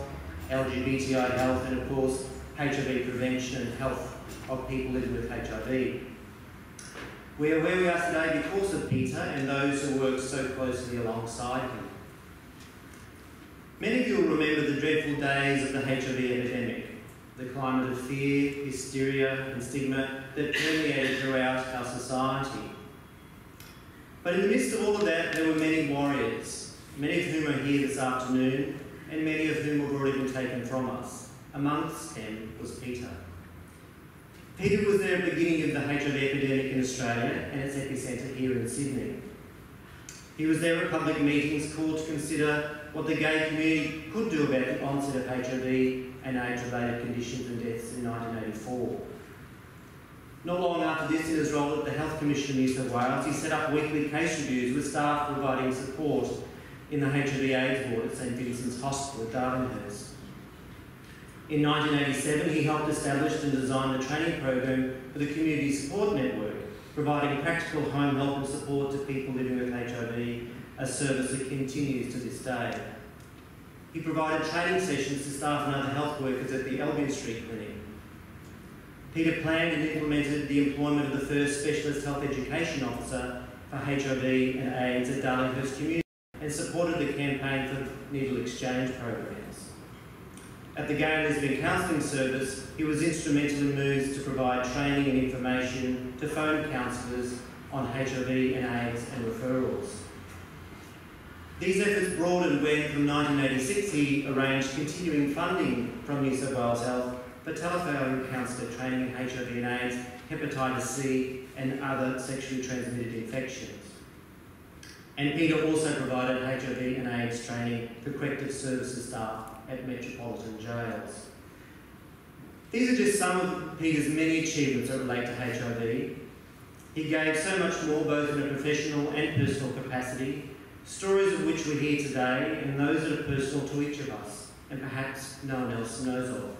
LGBTI health, and of course, HIV prevention and health of people living with HIV. We are where we are today because of Peter and those who work so closely alongside him. Many of you will remember the dreadful days of the HIV epidemic, the climate of fear, hysteria, and stigma that permeated throughout our society. But in the midst of all of that, there were many warriors, many of whom are here this afternoon, and many of whom have already been taken from us. Amongst them was Peter. Peter was there at the beginning of the HIV epidemic in Australia and its epicentre here in Sydney. He was there at public meetings called to consider what the gay community could do about the onset of HIV and AIDS-related conditions and deaths in 1984. Not long after this, in his role at the Health Commission of New South Wales, he set up weekly case reviews with staff providing support in the HIV AIDS ward at St Vincent's Hospital Darlinghurst. In 1987, he helped establish and design the training program for the Community Support Network, providing practical home help and support to people living with HIV, a service that continues to this day. He provided training sessions to staff and other health workers at the Albion Street Clinic. Peter planned and implemented the employment of the first Specialist Health Education Officer for HIV and AIDS at Darlinghurst Community and supported the campaign for needle exchange programs. At the Gay and Lesbian Counselling Service, he was instrumental in moves to provide training and information to phone counsellors on HIV and AIDS and referrals. These efforts broadened when, from 1986, he arranged continuing funding from New South Wales Health for telephone counsellor training in HIV and AIDS, hepatitis C, and other sexually transmitted infections. And Peter also provided HIV and AIDS training for corrective services staff at metropolitan jails. These are just some of Peter's many achievements that relate to HIV. He gave so much more, both in a professional and personal capacity, stories of which we hear today, and those that are personal to each of us, and perhaps no one else knows of.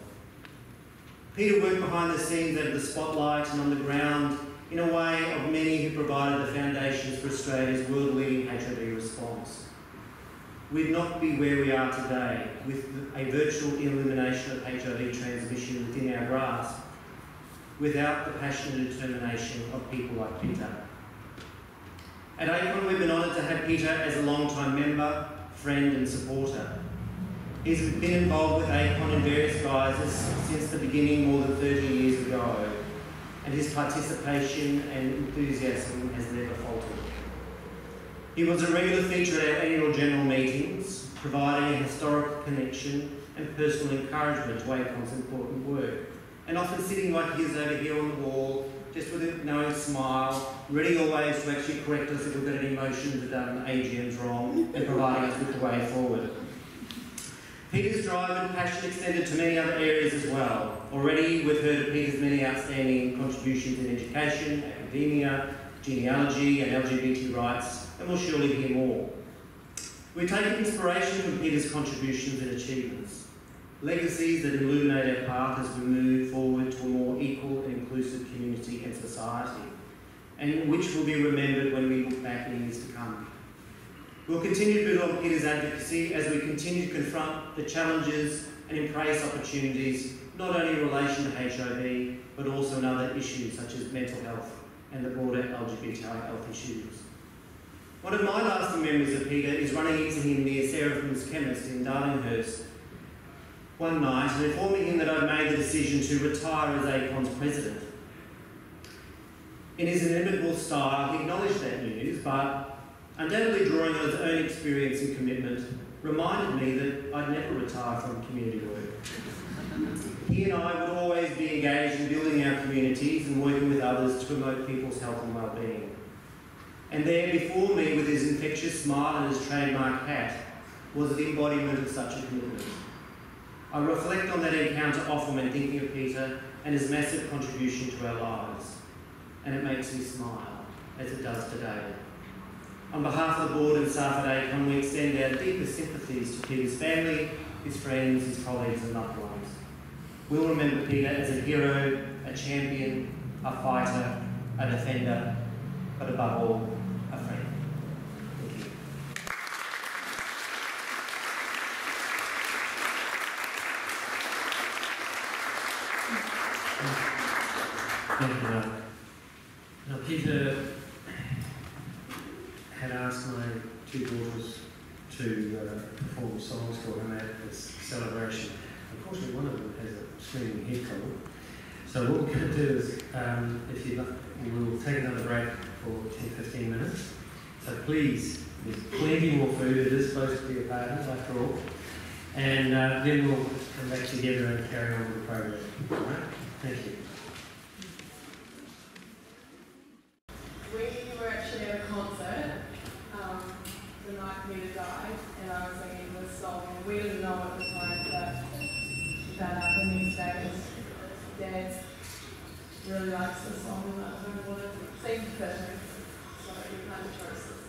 Peter worked behind the scenes out of the spotlight and on the ground in a way of many who provided the foundations for Australia's world-leading HIV response. We'd not be where we are today with a virtual elimination of HIV transmission within our grasp without the passion and determination of people like Peter. At ACON, we've been honoured to have Peter as a long-time member, friend and supporter. He's been involved with ACON in various guises since the beginning more than 30 years ago, and his participation and enthusiasm has never faltered. He was a regular feature at our annual general meetings, providing a historical connection and personal encouragement to ACON's important work, and often sitting like he is over here on the wall, just with a knowing smile, ready always to actually correct us if we've got any motions that um, done AGM's wrong, and providing us with the way forward. Peter's drive and passion extended to many other areas as well. Already we've heard of Peter's many outstanding contributions in education, academia, genealogy and LGBT rights, and we'll surely hear more. We're take inspiration from Peter's contributions and achievements, legacies that illuminate our path as we move forward to a more equal and inclusive community and society, and which will be remembered when we look back in years to come. We'll continue to build on Peter's advocacy as we continue to confront the challenges and embrace opportunities not only in relation to HIV, but also in other issues such as mental health and the broader LGBTI health issues. One of my lasting memories of Peter is running into him near Seraphim's Chemist in Darlinghurst one night and informing him that I'd made the decision to retire as ACON's president. In his inimitable style, he acknowledged that news, but undoubtedly drawing on his own experience and commitment, reminded me that I'd never retire from community work. He and I would always be engaged in building our communities and working with others to promote people's health and well-being. And there before me, with his infectious smile and his trademark hat, was the embodiment of such a commitment. I reflect on that encounter often when thinking of Peter and his massive contribution to our lives, and it makes me smile, as it does today. On behalf of the board and staff at ACON, we extend our deepest sympathies to Peter's family, his friends, his colleagues and loved ones. We'll remember Peter as a hero, a champion, a fighter, a defender, but above all, a friend. Thank you. Thank you, Mark. Now, Peter had asked my two daughters to uh, perform songs for him at this celebration. Unfortunately, one of them has a screaming head cold. So what we're going to do is, um, if you like, we'll take another break for 10, 15 minutes. So please, there's plenty more food. It is supposed to be a party, after all. And uh, then we'll come back together and carry on with the program. All right? Thank you. we were actually at a concert um, the night Peter died, and I was singing this song, and we didn't know at the time that, that uh, the next day was Dad's really likes this song, and I don't want to sing it. So we kind of chose this.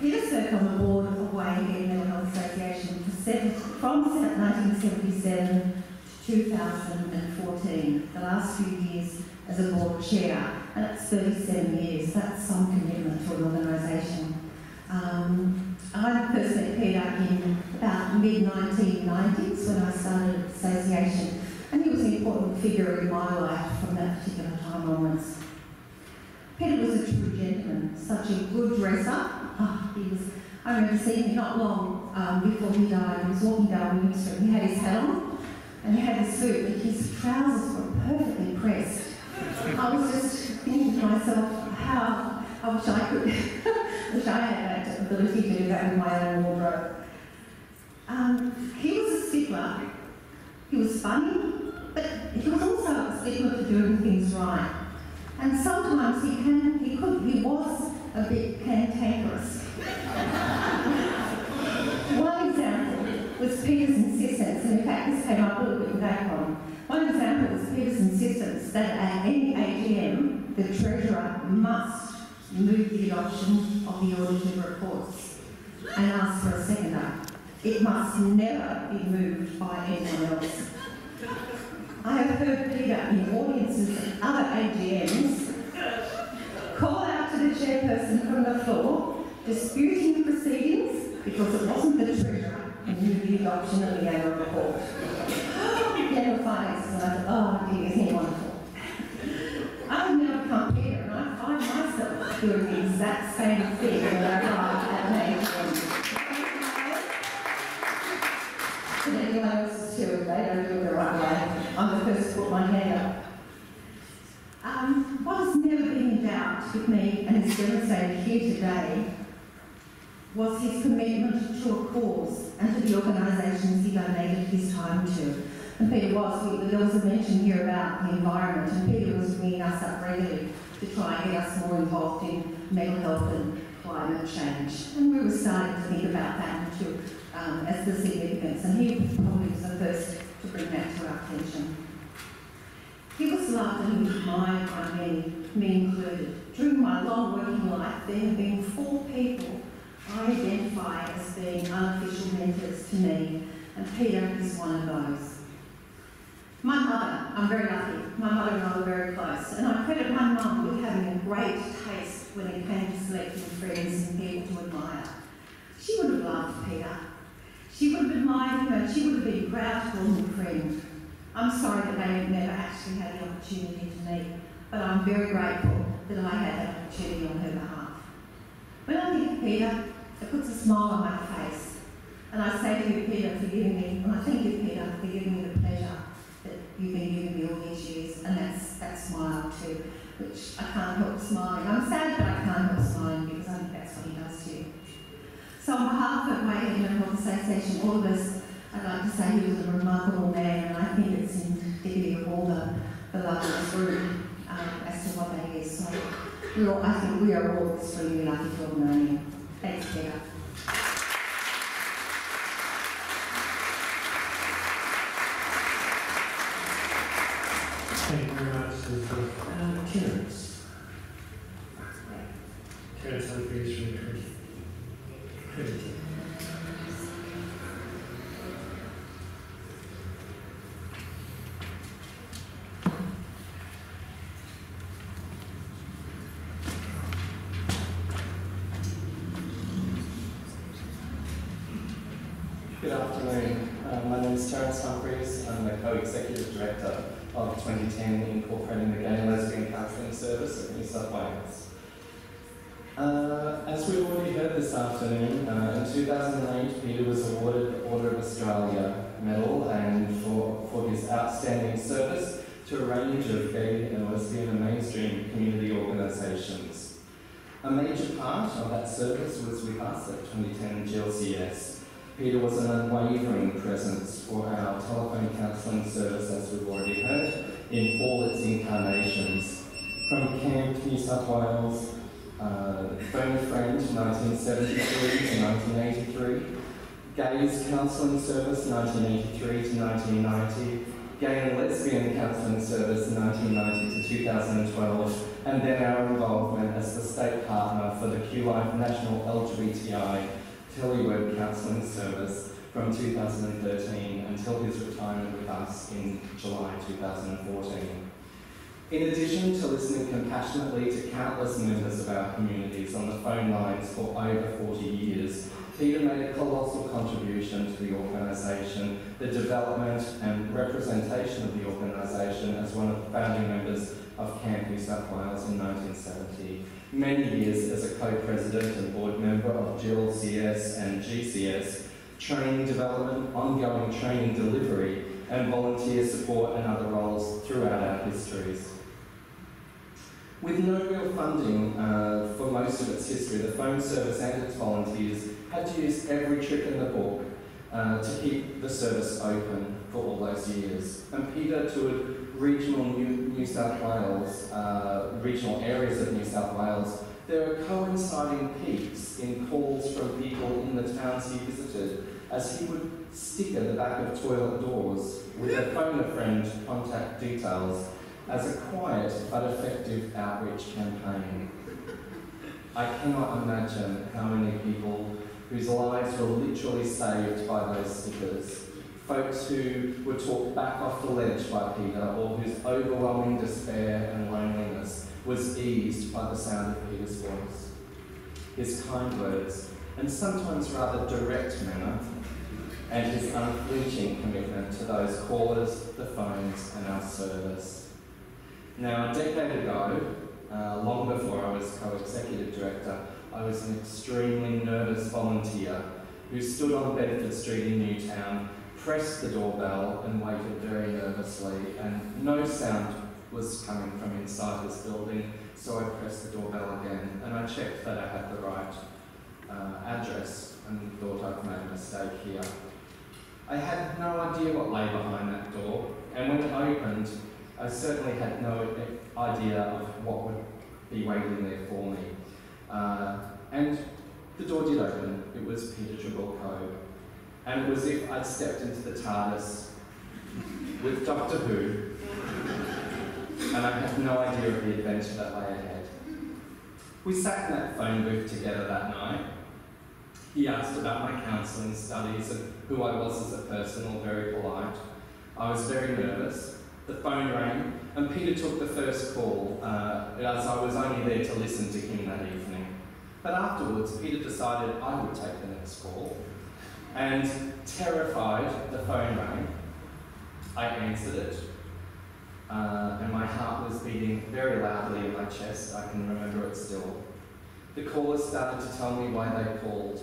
Peter served on the board of WayAhead Mental Health Association seven, from 1977 to 2014, the last few years as a board chair, and that's 37 years. That's some commitment to an organisation. Um, I first met Peter in about mid-1990s when I started the association, and he was an important figure in my life from that particular time onwards. Peter was a true gentleman, such a good dresser. I remember seeing him not long um, before he died. He was walking down William Street. He had his hat on and he had his suit, but his trousers were perfectly pressed. I was just thinking to myself, how I wish I could, wish I had that ability to do that with my own wardrobe. Um, he was a stickler. He was funny, but he was also a stickler for doing things right. And sometimes he can, he could, he was a bit cantankerous. One example was Peter's insistence, and in fact this came up a little bit in on. One example was Peter's insistence that at any AGM, the Treasurer must move the adoption of the audited reports and ask for a seconder. It must never be moved by anyone else. I have heard Peter in audiences at other AGMs the chairperson from the floor, disputing the proceedings because it wasn't the treasurer who knew the adoption of the annual report. Finances, and I thought, oh dear, isn't wonderful? I've now come here and I find myself doing the exact same thing when I arrive at AGM. And anyone else is if they don't do it the right way, I'm the first to put my hand up. Um, what has never been doubt with me and is demonstrated here today was his commitment to a cause and to the organisations he donated his time to. And Peter was, there was a mention here about the environment, and Peter was bringing us up regularly to try and get us more involved in mental health and climate change. And we were starting to think about that too, um, as the significance, and he probably was the first to bring that to our attention. He was loved and admired by many, me included. During my long working life, there have been four people I identify as being unofficial mentors to me, and Peter is one of those. My mother, I'm very lucky, my mother and I were very close, and I credit my mum with having a great taste when it came to selecting friends and people to admire. She would have loved Peter. She would have admired him and she would have been proud to call him a friend. I'm sorry that they never actually had the opportunity to meet, but I'm very grateful that I had that opportunity on her behalf. When I think of Peter, it puts a smile on my face. And I say to you, Peter, for giving me, and I thank you, Peter, for giving me the pleasure that you've been giving me all these years, and that's that smile too, which I can't help smiling. I'm sad, but I can't help smiling because I think that's what he does to you. So on behalf of my Mental Health Association, all of us, I'd like to say he was a remarkable man, and I think it's indicative of all the, the love of this room um, as to what that is. So we all, I think we are all extremely lucky to have known him. Thanks, Peter. Thank you very much, Susan. Uh, Terence. Terence, I'm you're Trinity. Good afternoon. Uh, my name is Terence Humphreys. I'm the co-executive director of Twenty10 Incorporating the Gay and Lesbian Counselling Service of New South Wales. Uh, as we've already heard this afternoon, uh, in 2008 Peter was awarded the Order of Australia Medal and for, for his outstanding service to a range of gay and lesbian and mainstream community organisations. A major part of that service was with us at Twenty10 GLCS. Peter was an unwavering presence for our telephone counselling service, as we've already heard, in all its incarnations. From CAMP New South Wales, uh, Phone a Friend 1973 to 1983, Gays Counselling Service 1983 to 1990, Gay and Lesbian Counselling Service 1990 to 2012, and then our involvement as the state partner for the QLife National LGBTI Teleweb Counselling Service from 2013 until his retirement with us in July 2014. In addition to listening compassionately to countless members of our communities on the phone lines for over 40 years, Peter made a colossal contribution to the organisation, the development and representation of the organisation as one of the founding members of CAMP New South Wales in 1970. Many years as a co-president and board member of GLCS and GCS, training development, ongoing training delivery, and volunteer support and other roles throughout our histories. With no real funding uh, for most of its history, the phone service and its volunteers had to use every trick in the book uh, to keep the service open for all those years. And Peter toured regional New, New South Wales, uh, regional areas of New South Wales. There are coinciding peaks in calls from people in the towns he visited as he would sticker the back of toilet doors with a phone a friend contact details as a quiet but effective outreach campaign. I cannot imagine how many people whose lives were literally saved by those stickers. Folks who were talked back off the ledge by Peter or whose overwhelming despair and loneliness was eased by the sound of Peter's voice. His kind words, and sometimes rather direct manner, and his unflinching commitment to those callers, the phones, and our service. Now, a decade ago, uh, long before I was co-executive director, I was an extremely nervous volunteer who stood on Bedford Street in Newtown, pressed the doorbell and waited very nervously, and no sound was coming from inside this building, so I pressed the doorbell again, and I checked that I had the right uh, address and thought I'd made a mistake here. I had no idea what lay behind that door, and when it opened, I certainly had no idea of what would be waiting there for me. Uh, and the door did open. It was Peter Trebilco. And it was as if I'd stepped into the TARDIS with Doctor Who, and I had no idea of the adventure that lay ahead. We sat in that phone booth together that night. He asked about my counselling studies and who I was as a person, all very polite. I was very nervous. The phone rang, and Peter took the first call, uh, as I was only there to listen to him that evening. But afterwards, Peter decided I would take the next call. And terrified, the phone rang. I answered it. Uh, and my heart was beating very loudly in my chest. I can remember it still. The caller started to tell me why they called.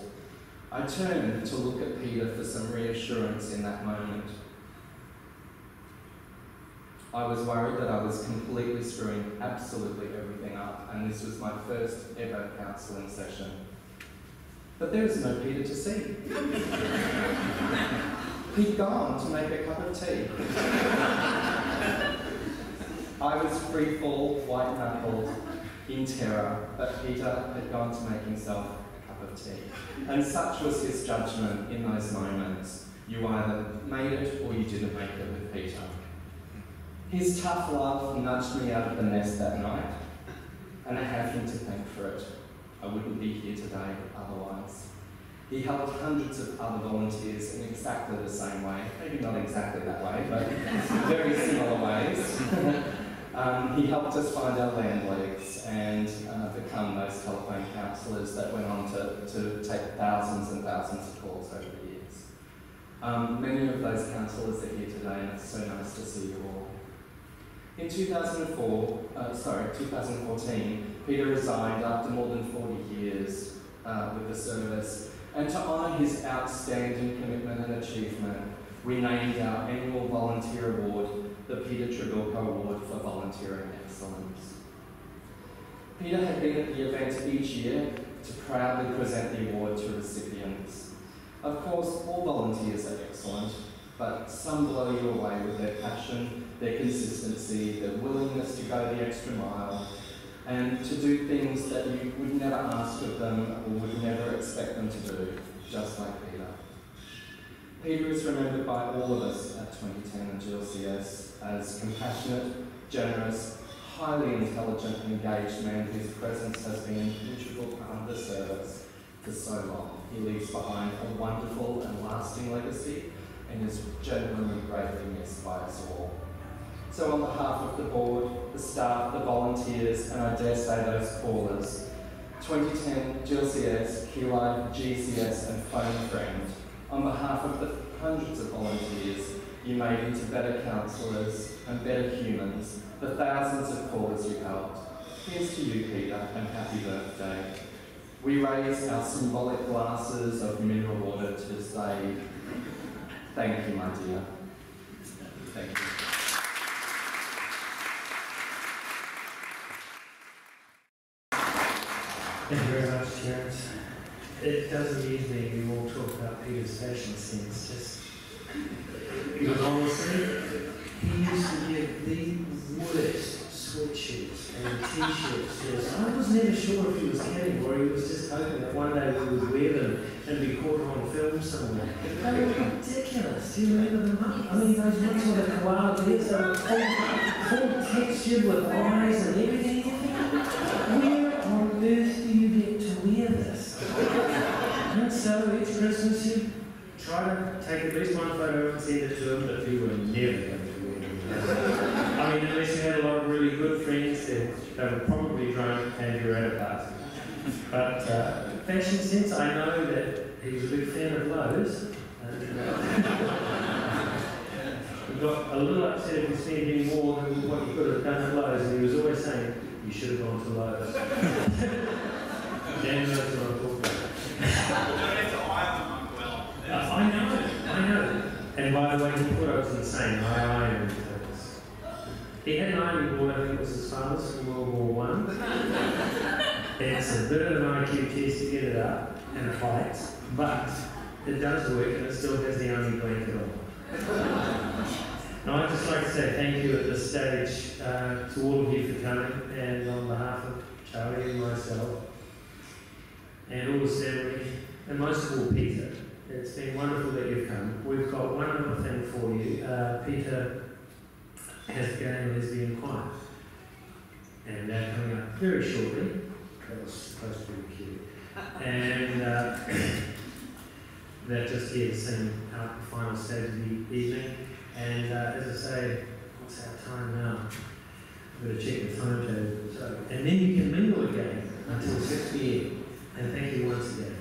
I turned to look at Peter for some reassurance in that moment. I was worried that I was completely screwing absolutely everything up, and this was my first ever counselling session. But there was no Peter to see. He'd gone to make a cup of tea. I was free fall, white knuckled, in terror, but Peter had gone to make himself tea. And such was his judgment in those moments. You either made it or you didn't make it with Peter. His tough love nudged me out of the nest that night, and I have him to thank for it. I wouldn't be here today otherwise. He helped hundreds of other volunteers in exactly the same way, maybe not exactly that way, but very similar ways. um, he helped us find our land legs and uh, become those telephone counsellors that went on to, to take thousands and thousands of calls over the years. Um, many of those counsellors are here today, and it's so nice to see you all. In 2004, uh, sorry, 2014, Peter resigned after more than 40 years uh, with the service, and to honour his outstanding commitment and achievement, we named our annual volunteer award the Peter Trebilco Award for Volunteering Excellence. Peter had been at the event each year to proudly present the award to recipients. Of course, all volunteers are excellent, but some blow you away with their passion, their consistency, their willingness to go the extra mile, and to do things that you would never ask of them or would never expect them to do, just like Peter. Peter is remembered by all of us at Twenty10 and GLCS as compassionate, generous, highly intelligent and engaged man whose presence has been an integral part of the service for so long. He leaves behind a wonderful and lasting legacy and is genuinely greatly missed by us all. So on behalf of the board, the staff, the volunteers, and I dare say those callers, Twenty10 GLCS, QI, GCS and Phone Friend, on behalf of the hundreds of volunteers you made into better counsellors and better humans, the thousands of callers you helped, here's to you, Peter, and happy birthday. We raise our symbolic glasses of mineral water to say, thank you, my dear. Thank you. Thank you very much, Terence. It does amuse me we all talk about Peter's fashion sense, because he used to get the worst sweatshirts and t-shirts. I was never sure if he was kidding or he was just hoping that one day we would wear them and be caught on film somewhere. They were ridiculous. Do you remember them? I mean, those ones with the koala bears, they were full, full textured with eyes and everything. Where on earth do you get to wear this? And so each Christmas you try to take at least one photo and send it to them, but you were never going to them. I mean, unless you had a lot of really good friends, that they were probably and you were at a party. But uh, fashion sense, I know that he was a big fan of Lowe's. And, he got a little upset if he spending more than what he could have done at Lowe's, and he was always saying, you should have gone to Lowe's. Dan knows what I'm talking about. Uh, I know, I know. And by the way, he thought I was insane. I ironed things. He had an ironing board, I think it was his father's from World War One. it's a bit of an IQ test to get it up and a fight, but it does work and it still has the army blanket on. Now, I'd just like to say thank you at this stage uh, to all of you for coming, and on behalf of Charlie and myself, and all the family, and most of all Peter. It's been wonderful that you've come. We've got one other thing for you. Uh, Peter has a game lesbian choir, and they're coming up very shortly. That was supposed to be cute. And uh, just here to sing out the final stage of the evening. And uh, as I say, what's our time now? I've got to check the timetable. So, and then you can mingle again until 6 p.m. And thank you once again.